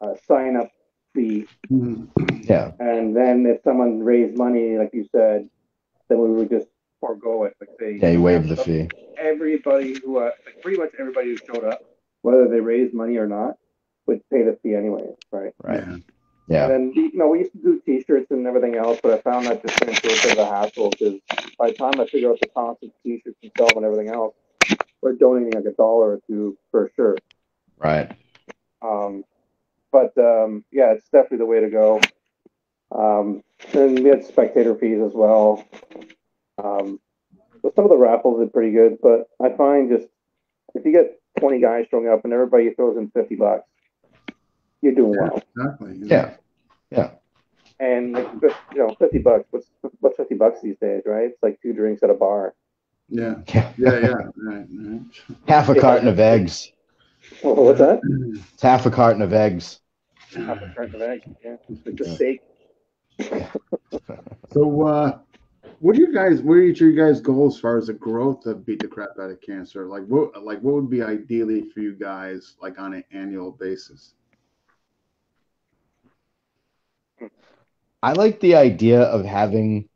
uh, sign up fee, Mhm. yeah and then if someone raised money, like you said, then we would just forego it. Like say, yeah you waive the fee Everybody who uh, like pretty much everybody who showed up, whether they raised money or not, would pay the fee anyway, right? right Yeah. yeah And then, you know, we used to do T-shirts and everything else, but I found that just turned into a bit of a hassle because by the time I figure out the cost of T-shirts and sell them and everything else, we're donating like a dollar or two per shirt. right Um, but um, yeah, it's definitely the way to go. Um, and we had spectator fees as well. Um, but some of the raffles are pretty good, but I find just if you get 20 guys showing up and everybody throws in 50 bucks, you're doing Yeah, well. exactly. yeah yeah And like, you know, 50 bucks, what's, what's 50 bucks these days, right? It's like two drinks at a bar. Yeah. yeah Yeah. Yeah. Right. right. half a Yeah. carton of eggs Oh, what's that? it's half a carton of eggs Half a carton of eggs. Yeah. Like the Yeah. steak. So, uh, what do you guys? What are you guys' goals as far as the growth of beat the crap out of cancer? Like, what, like, what would be ideally for you guys, like on an annual basis? I like the idea of having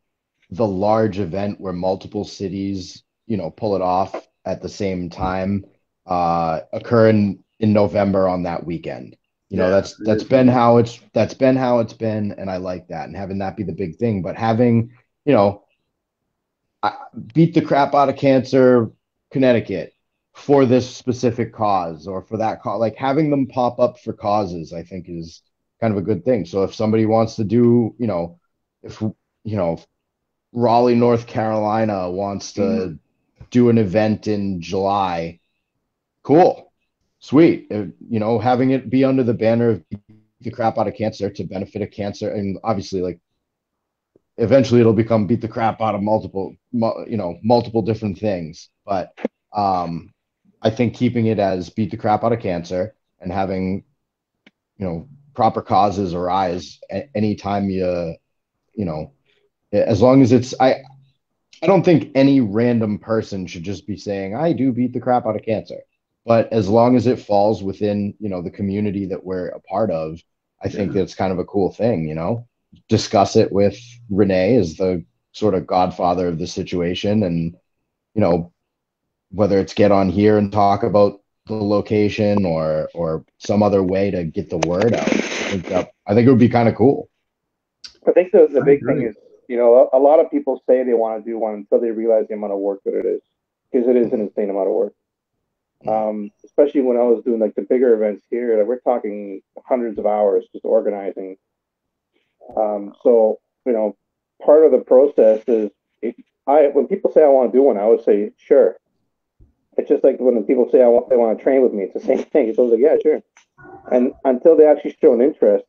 the large event where multiple cities, you know, pull it off at the same time, uh, occur in, in November on that weekend. You know, Yeah, that's that's been how it's that's been how it's been, and I like that, and having that be the big thing. But having, you know, beat the crap out of cancer, Connecticut, for this specific cause or for that cause, like having them pop up for causes, I think is kind of a good thing. So if somebody wants to do, you know, if you know, Raleigh, North Carolina wants to do an event in July, cool, sweet. Uh, you know, having it be under the banner of Beat the crap out of cancer to benefit of cancer, and obviously, like eventually, it'll become beat the crap out of multiple, you know, multiple different things. But um, I think keeping it as beat the crap out of cancer and having, you know, proper causes arise anytime you, you know, as long as it's I. I don't think any random person should just be saying I do beat the crap out of cancer. But as long as it falls within, you know, the community that we're a part of, I think yeah. that's kind of a cool thing, you know. Discuss it with Rene as the sort of godfather of the situation and you know whether it's get on here and talk about the location or or some other way to get the word out. I think that, I think it would be kind of cool. I think the, the big thing is, you know, a, a, lot of people say they want to do one until they realize the amount of work that it is, because it is an insane amount of work. Um, especially when I was doing like the bigger events here, like, we're talking hundreds of hours just organizing. Um, so you know, part of the process is if I when people say I want to do one, I would say sure. It's just like when people say I want they want to train with me, it's the (laughs) same thing. So I was like, yeah, sure. And until they actually show an interest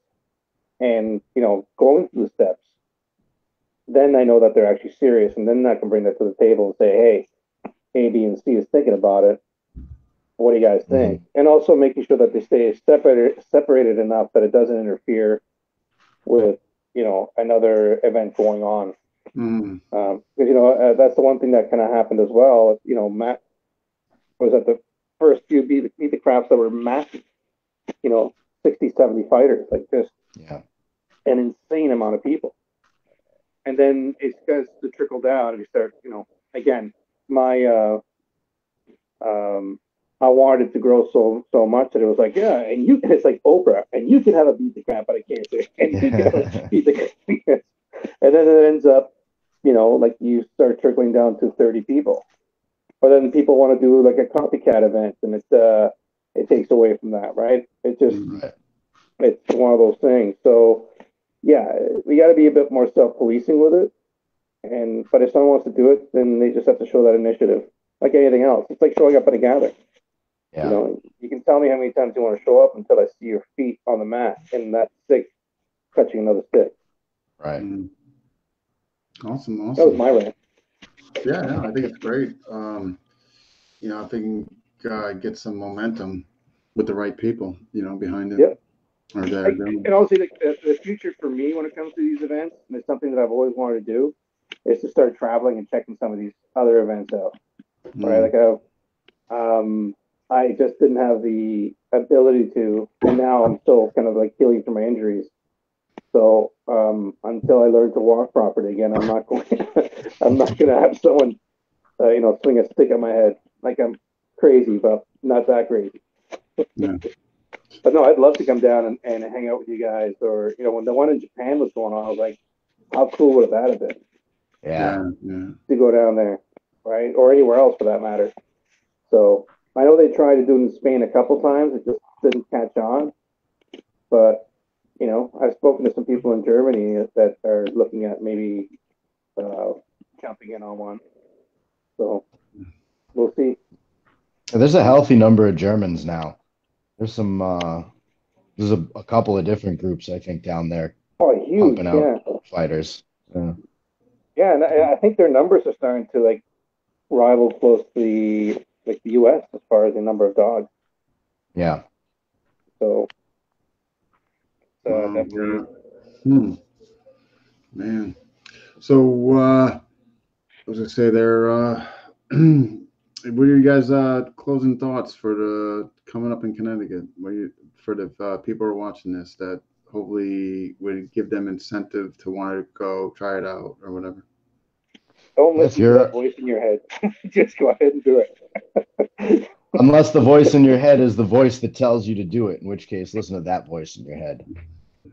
and you know going through the steps, then I know that they're actually serious, and then I can bring that to the table and say, hey, A, B, and C is thinking about it. What do you guys think? Mm-hmm. And also making sure that they stay separated separated enough that it doesn't interfere with you know another event going on. Mm. Um, you know uh, that's the one thing that kind of happened as well. You know, Matt was at the first few beat the, beat the craps that were massive. You know, 60, 70 fighters, like just yeah, an insane amount of people. And then it starts to trickle down, and you start, you know, again, my uh, um, I wanted to grow so so much that it was like, yeah, and you it's like Oprah, and you can have a beat the crap out of cancer, (laughs) and you can (laughs) beat the and then it ends up, you know, like you start trickling down to 30 people. But then people want to do like a copycat event, and it's uh, it takes away from that, right? It just right. it's one of those things. So yeah, we got to be a bit more self-policing with it. And but if someone wants to do it, then they just have to show that initiative, like anything else. It's like showing up at a gathering. Yeah. You know, you can tell me how many times you want to show up until I see your feet on the mat and that stick touching another stick. Right. Mm. Awesome. Awesome. That was my rant. Yeah, yeah, I think it's great. Um, you know, I think uh, get some momentum with the right people, you know, behind it. Yeah. Or that, I, and also, the, the future for me when it comes to these events, and it's something that I've always wanted to do, is to start traveling and checking some of these other events out. Mm. Right, like a, uh, um, I just didn't have the ability to, and now I'm still kind of like healing from my injuries. So um, until I learn to walk properly again, I'm not (laughs) going. I'm not going to have someone, uh, you know, swing a stick at my head like I'm crazy, but not that crazy. Yeah. but no, I'd love to come down and, and hang out with you guys. Or you know, when the one in Japan was going on, I was like, how cool would that have been? Yeah, yeah. To go down there, right, or anywhere else for that matter. So I know they tried to do it in Spain a couple times. It just didn't catch on. But you know, I've spoken to some people in Germany that are looking at maybe uh, jumping in on one. So we'll see. There's a healthy number of Germans now. There's some. Uh, there's a, a couple of different groups I think down there. Oh, huge! yeah, fighters. Yeah. Yeah, and I, I think their numbers are starting to like rival close to the like the U.S. as far as the number of dogs. Yeah. So. Uh, um, hmm. Man. So uh, I was gonna say there. Uh, (clears throat) what are you guys' uh, closing thoughts for the coming up in Connecticut? What you, for the uh, people who are watching this that hopefully would give them incentive to want to go try it out or whatever. Don't listen to that voice in your head. (laughs) Just go ahead and do it. Unless the voice in your head is the voice that tells you to do it, in which case, listen to that voice in your head.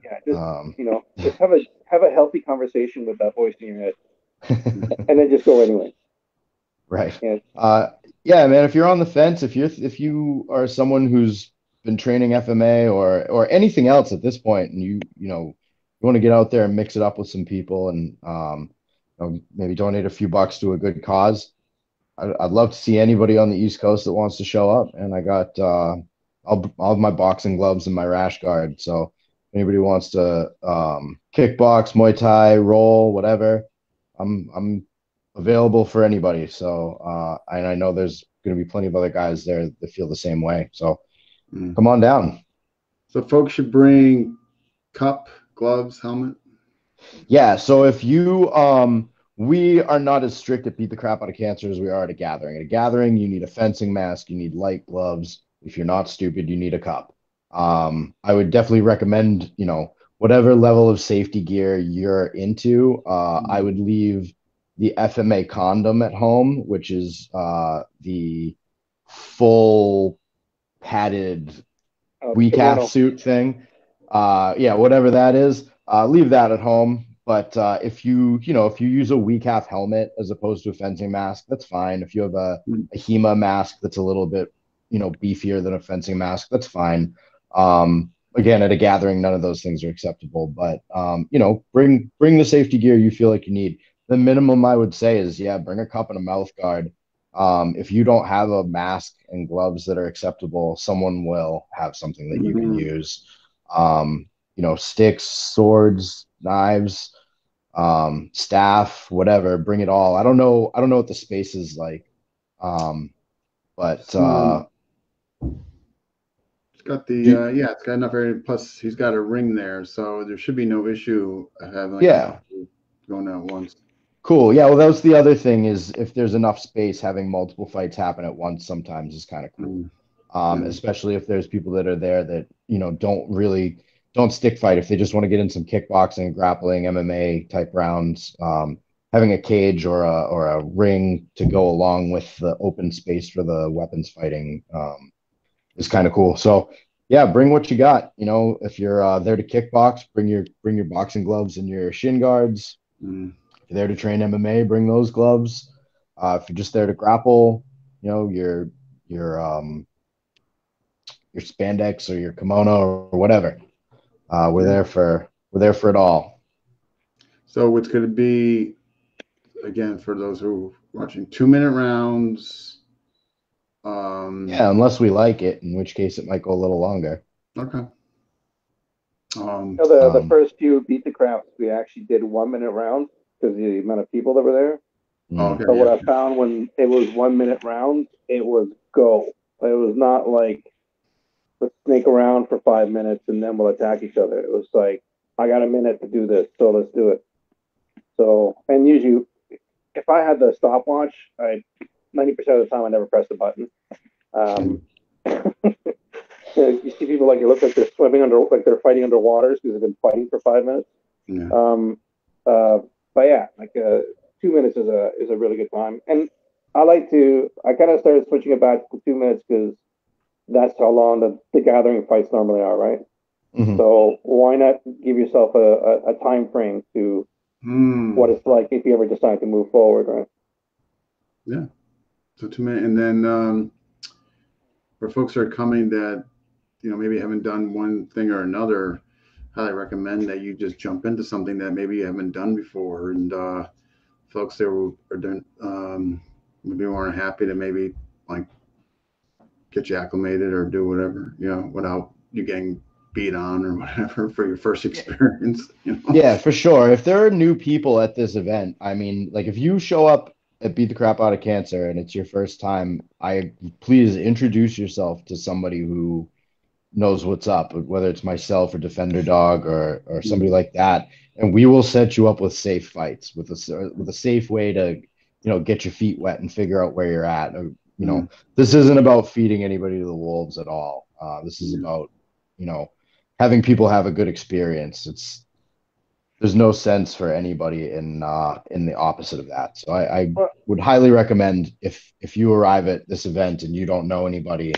Yeah, just um, you know, just have a have a healthy conversation with that voice in your head, (laughs) and then just go anyway. Right. Yeah. Uh, yeah, man. If you're on the fence, if you're if you are someone who's been training FMA or or anything else at this point, and you you know you want to get out there and mix it up with some people and um, know, maybe donate a few bucks to a good cause. I'd, I'd love to see anybody on the East Coast that wants to show up. And I got uh, all, all of my boxing gloves and my rash guard. So anybody wants to um, kickbox, Muay Thai, roll, whatever, I'm I'm available for anybody. So, uh, and I know there's going to be plenty of other guys there that feel the same way. So, Mm. come on down. So folks should bring cup, gloves, helmet. Yeah. So if you, um, we are not as strict at beat the crap out of cancer as we are at a gathering. At a gathering, you need a fencing mask, you need light gloves. If you're not stupid, you need a cup. Um, I would definitely recommend, you know, whatever level of safety gear you're into. Uh, I would leave the FMA condom at home, which is uh, the full padded Uh, WEKAF suit thing. Uh, yeah, whatever that is, uh, leave that at home. But uh, if you, you know, if you use a WEKAF helmet as opposed to a fencing mask, that's fine. If you have a, Mm. a HEMA mask that's a little bit, you know, beefier than a fencing mask, that's fine. Um, again, at a gathering, none of those things are acceptable. But um, you know, bring bring the safety gear you feel like you need. The minimum I would say is, yeah, bring a cup and a mouth guard. Um, if you don't have a mask and gloves that are acceptable, someone will have something that you can Mhm. use. Um, you know, sticks, swords, knives, um, staff, whatever. Bring it all. I don't know. I don't know what the space is like, um, but uh, It's got the Do- uh, yeah, it's got enough area. Plus, he's got a ring there, so there should be no issue having Yeah. going at once. cool. Yeah. Well, that was the other thing is if there's enough space, having multiple fights happen at once sometimes is kind of cool. Mm. um, Yeah. especially if there's people that are there that you know don't really don't stick fight if they just want to get in some kickboxing grappling mma type rounds um, having a cage or a or a ring to go along with the open space for the weapons fighting um, is kind of cool so yeah bring what you got you know if you're uh, there to kickbox bring your bring your boxing gloves and your shin guards Mm. if you're there to train MMA, bring those gloves. Uh, if you're just there to grapple, you know, your your um your spandex or your kimono or whatever. Uh, we're there for we're there for it all. So it's going to be again for those who are watching two minute rounds. Um, Yeah, unless we like it, in which case it might go a little longer. Okay. Um, You know, the, the Um, first few beat the crafts, we actually did one minute rounds because the amount of people that were there. Mm. okay. But what yeah. I found when it was one minute rounds, it was go. It was not like let's snake around for five minutes and then we'll attack each other. It was like I got a minute to do this, so let's do it. So and usually, if I had the stopwatch, I ninety percent of the time I never press the button. Um, (laughs) you see people like it looks like they're swimming under, like they're fighting underwater because they've been fighting for five minutes. Yeah. Um, uh, but yeah, like uh, two minutes is a is a really good time, and I like to. I kind of started switching it back to two minutes because that's how long the, the gathering fights normally are, right? Mhm. So why not give yourself a, a, a time frame to Hmm. what it's like if you ever decide to move forward, right? Yeah. So two minutes, and then um, for folks who are coming that you know maybe haven't done one thing or another, highly recommend that you just jump into something that maybe you haven't done before. And uh, folks that were are doing um, maybe weren't happy to maybe like get you acclimated or do whatever you know without you getting beat on or (laughs) whatever for your first experience. (laughs) You know? Yeah, for sure. If there are new people at this event, I mean, like if you show up at Beat the Crap Out of Cancer and it's your first time, I please introduce yourself to somebody who knows what's up, whether it's myself or Defender Dog or or somebody like that, and we will set you up with safe fights with a with a safe way to, you know, get your feet wet and figure out where you're at. Or, you know, this isn't about feeding anybody to the wolves at all. Uh, this is about, you know, having people have a good experience. It's there's no sense for anybody in uh, in the opposite of that. So I, I would highly recommend if if you arrive at this event and you don't know anybody,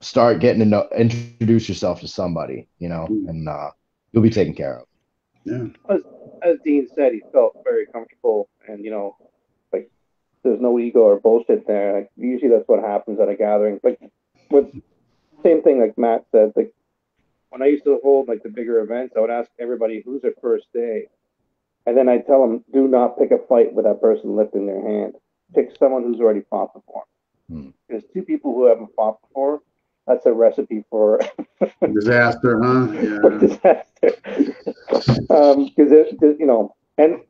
start getting to know, introduce yourself to somebody, you know, Mm. and uh, you'll be taken care of. Yeah. As Dean said, he felt very comfortable, and you know, like there's no ego or bullshit there. Like usually that's what happens at a gathering. Like with same thing like Matt said, like when I used to hold like the bigger events, I would ask everybody who's their first day. And then I tell them, do not pick a fight with that person lifting their hand. Pick someone who's already fought before. Hmm. There's two people who haven't fought before. That's a recipe for (laughs) Disaster, huh? (laughs) Yeah. disaster. (laughs) um, because it, 'cause, you know, and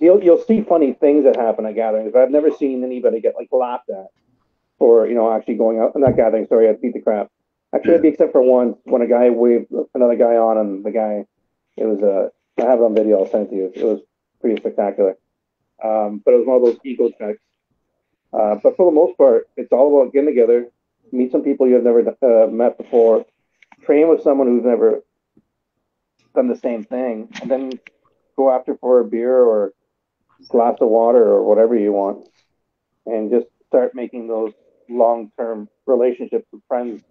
you'll you'll see funny things that happen at gatherings, I've never seen anybody get like laughed at for you know actually going out not gathering. Sorry, I beat the crap. Actually, maybe except for one when a guy waved another guy on, and the guy it was a I have it on video. I'll send it to you. It was pretty spectacular. Um, but it was one of those ego checks. Uh, but for the most part, it's all about getting together, meet some people you have never uh, met before, train with someone who's never done the same thing, and then go after for a beer or glass of water or whatever you want, and just start making those long-term relationships with friends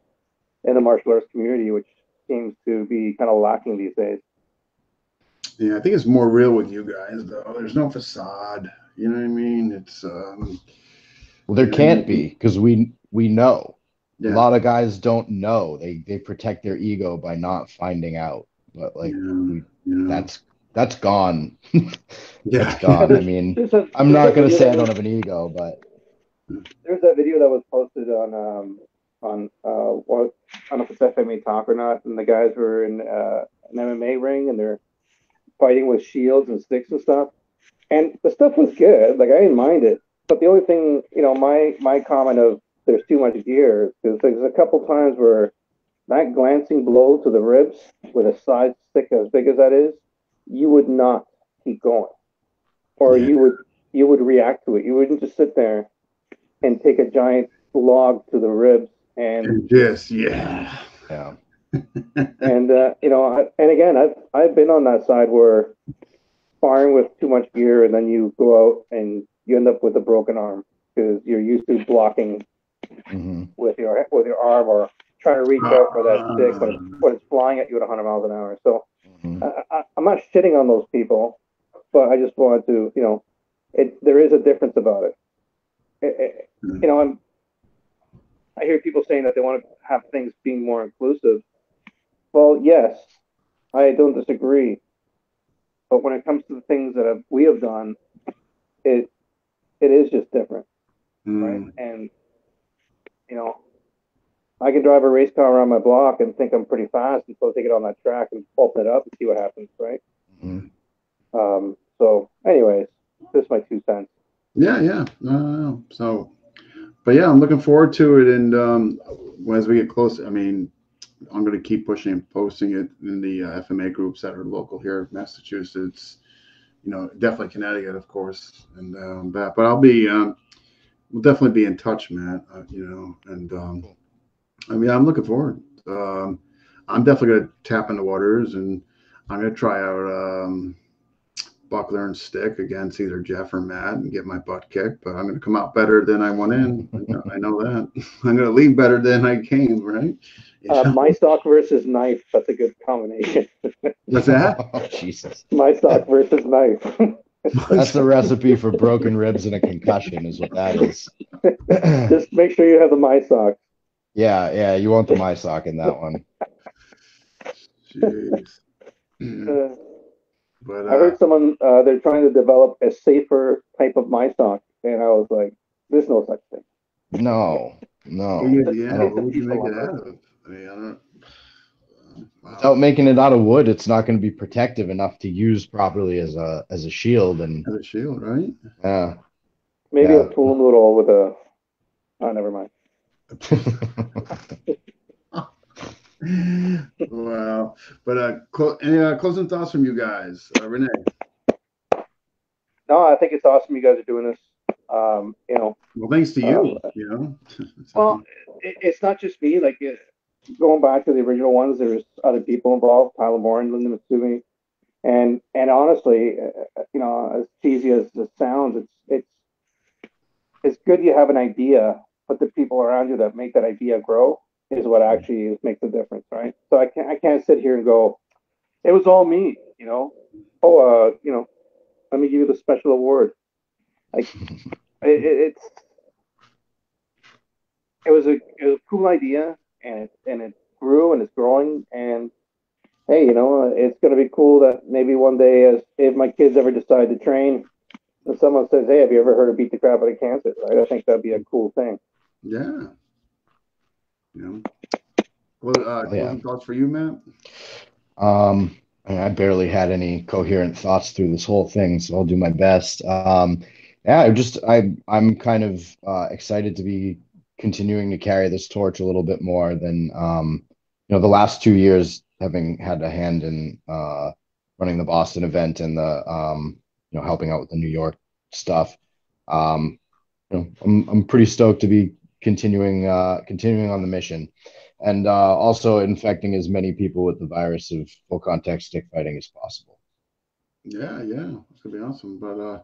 in the martial arts community, which seems to be kind of lacking these days. Yeah, I think it's more real with you guys though. There's no facade. You know what I mean? It's um Well, there can't be because we we know. yeah, A lot of guys don't know. They they protect their ego by not finding out. But like yeah, we, you know, that's that's gone. (laughs) yeah. That's gone. I mean, There's a- I'm not gonna say I don't have an ego, but There's that video that was posted on um on uh what I don't know if it's FMA Talk or not, and the guys were in uh, an MMA ring and they're fighting with shields and sticks and stuff. And the stuff was good. Like I didn't mind it. But the only thing, you know, my my comment of there's too much gear is there's a couple times where that glancing blow to the ribs with a side stick as big as that is, you would not keep going. Or Yeah. you would you would react to it. You wouldn't just sit there and take a giant log to the ribs and And just yeah. yeah. (laughs) and uh, you know I, and again I've I've been on that side where sparring with too much gear and then you go out and you end up with a broken arm because you're used to blocking hmm with your with your arm or trying to reach out for that stick when it's, when it's flying at you at 100 miles an hour. So hmm I, I, I'm not shitting on those people, but I just wanted to you know it there is a difference about it. It- it- you know I'm I hear people saying that they want to have things being more inclusive. Well, yes, I don't disagree. But when it comes to the things that have, we have done, it it is just different, right? Mm, And you know, I can drive a race car around my block and think I'm pretty fast until I take it on that track and open it up and see what happens, right? hmm Um, so, anyways, just my two cents. yeah, yeah. No, no, no. So but yeah, I'm looking forward to it and um as we get closer, I mean I'm going to keep pushing and posting it in the uh, FMA groups that are local here in Massachusetts. You know, definitely Connecticut, of course, and um, that. But I'll be, um, we'll definitely be in touch, Matt. Uh, you know, and um, I mean, I'm looking forward. Um, I'm definitely going to tap in the waters, and I'm going to try out um, buckler and stick against either Jeff or Matt and get my butt kicked. But I'm going to come out better than I went in. I know, that. (laughs) I'm going to leave better than I came. Right? Uh, my stock versus knife. That's a good combination. (laughs) What's that? (laughs) Oh, Jesus. my stock versus knife. That's the recipe for broken ribs and a concussion, is what that is. Just make sure you have the my sock. Yeah, yeah. You want the my sock in that one. Jeez. Uh, But I uh, heard someone uh, they're trying to develop a safer type of my sock, and I was like, "There's no such thing." No, no. what yeah, what would you make it out of? I mean, I don't. Wow. Without making it out of wood, it's not going to be protective enough to use properly as a as a shield. And As a shield, right? yeah, Maybe Yeah. a tool noodle with a. Oh, never mind. Wow. But uh, clo- any uh, closing thoughts from you guys, uh, Rene? No, I think it's awesome you guys are doing this. Um, you know, Well, thanks to you. Uh, you know. (laughs) well, it, it's not just me. Like it, going back to the original ones, there's other people involved: Tyler Moore and Linda Matsumi. And and honestly, uh, you know, as cheesy as it sounds, it's it's it's good you have an idea, but the people around you that make that idea grow is what actually is, makes the difference, right? So I can't I can't sit here and go, it was all me, you know. Oh, uh, you know, let me give you the special award. Like (laughs) it, it, it's it was a it was a cool idea and it and it grew and it's growing and hey you know it's going to be cool that maybe one day as if my kids ever decide to train and someone says hey have you ever heard of beat the crap out of cancer right i think that'd be a cool thing yeah. You know. Well, uh, Oh, yeah. thoughts for you, Matt? um, I I barely had any coherent thoughts through this whole thing, so I'll do my best. Um, yeah, I just I I'm kind of uh, excited to be continuing to carry this torch a little bit more than um, you know the last two years having had a hand in uh, running the Boston event and the um, you know helping out with the New York stuff. Um, you know, I'm I'm pretty stoked to be continuing uh, continuing on the mission, and uh, also infecting as many people with the virus of full contact stick fighting as possible. Yeah, yeah, it's gonna be awesome. But uh,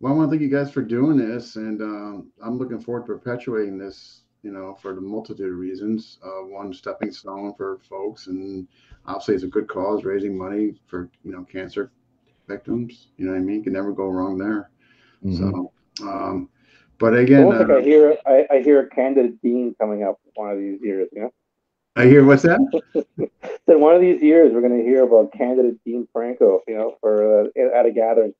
well, I want to thank you guys for doing this, and um, I'm looking forward to perpetuating this. You know, for the multitude of reasons. Uh, one stepping stone for folks, and obviously it's a good cause, raising money for you know cancer victims. You know what I mean? Can never go wrong there. Mhm. So, um, but I again, don't think uh, I hear, I, I hear a candidate dean coming up one of these years, you know? I hear what's that? (laughs) Then one of these years, we're gonna hear about candidate Dean Franco, you know, for, uh, at a gathering.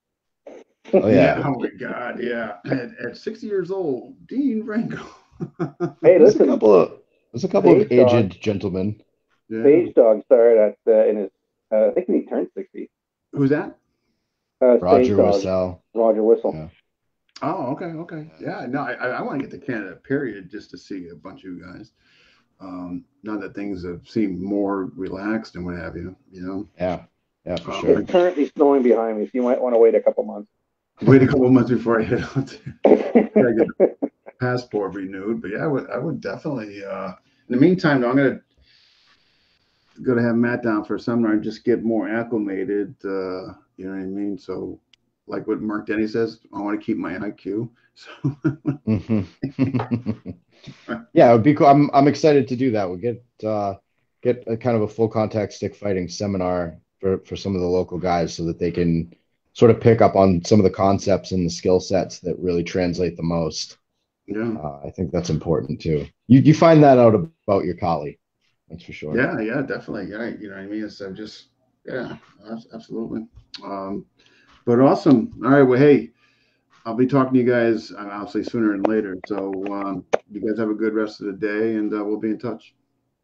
Oh yeah. (laughs) Oh my God. Yeah. At, at 60 years old, Dean Franco. (laughs) Hey, There's a couple of there's a couple of Stage dog. aged gentlemen. Yeah. Stage Dog started at, uh, in his, uh, I think when he turned sixty. Who's that? Uh, Roger Dog, Wissell. Roger Whistle. Yeah. Oh, okay. Okay. Yeah. No, I, I want to get to Canada, period, just to see a bunch of you guys. Um, now that things have seemed more relaxed and what have you, you know. Yeah. Yeah, for Oh, sure. It's currently snowing behind me, so you might wanna wait a couple months. Wait a couple months before I head out. to- (laughs) get the passport renewed. But yeah, I would I would definitely uh in the meantime though I'm gonna gonna have Matt down for a seminar and just get more acclimated, uh, you know what I mean? So like what Marc Denny says, I want to keep my IQ. (laughs) So Mhm. (laughs) (laughs) yeah, it would be cool. I'm I'm excited to do that. We'll get uh get a kind of a full contact stick fighting seminar for for some of the local guys so that they can sort of pick up on some of the concepts and the skill sets that really translate the most. yeah. Uh, I think that's important too. You you find that out about your kali. That's for sure. Yeah, yeah, definitely. Yeah, you know what I mean? So just yeah, absolutely. Um, but awesome. All right. Well, hey, I'll be talking to you guys uh, obviously sooner and later. So um, you guys have a good rest of the day, and uh, we'll be in touch.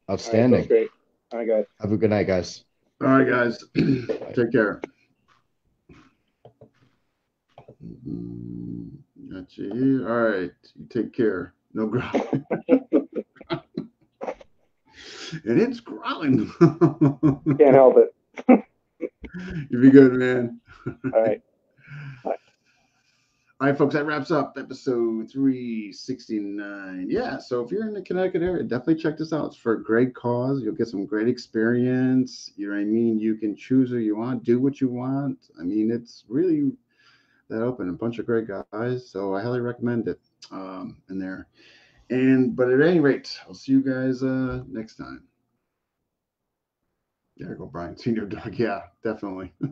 All right, Outstanding. Great. All right, guys. Have a good night, guys. All right, guys. (clears throat) Take care. Mm, Got you here. All right. You take care. No growl. and (laughs) it's growling. (laughs) Can't help it. (laughs) (laughs) you be good, man. All right. (laughs) All right, folks, that wraps up episode 369. Yeah, so if you're in the Connecticut area, definitely check this out. It's for a great cause. You'll get some great experience. You know what I mean? You can choose who you want, do what you want. I mean, it's really that open. A bunch of great guys. So I highly recommend it um, in there. And but at any rate, I'll see you guys uh next time. There you go, Brian. Senior dog. (laughs) Yeah, definitely. (laughs)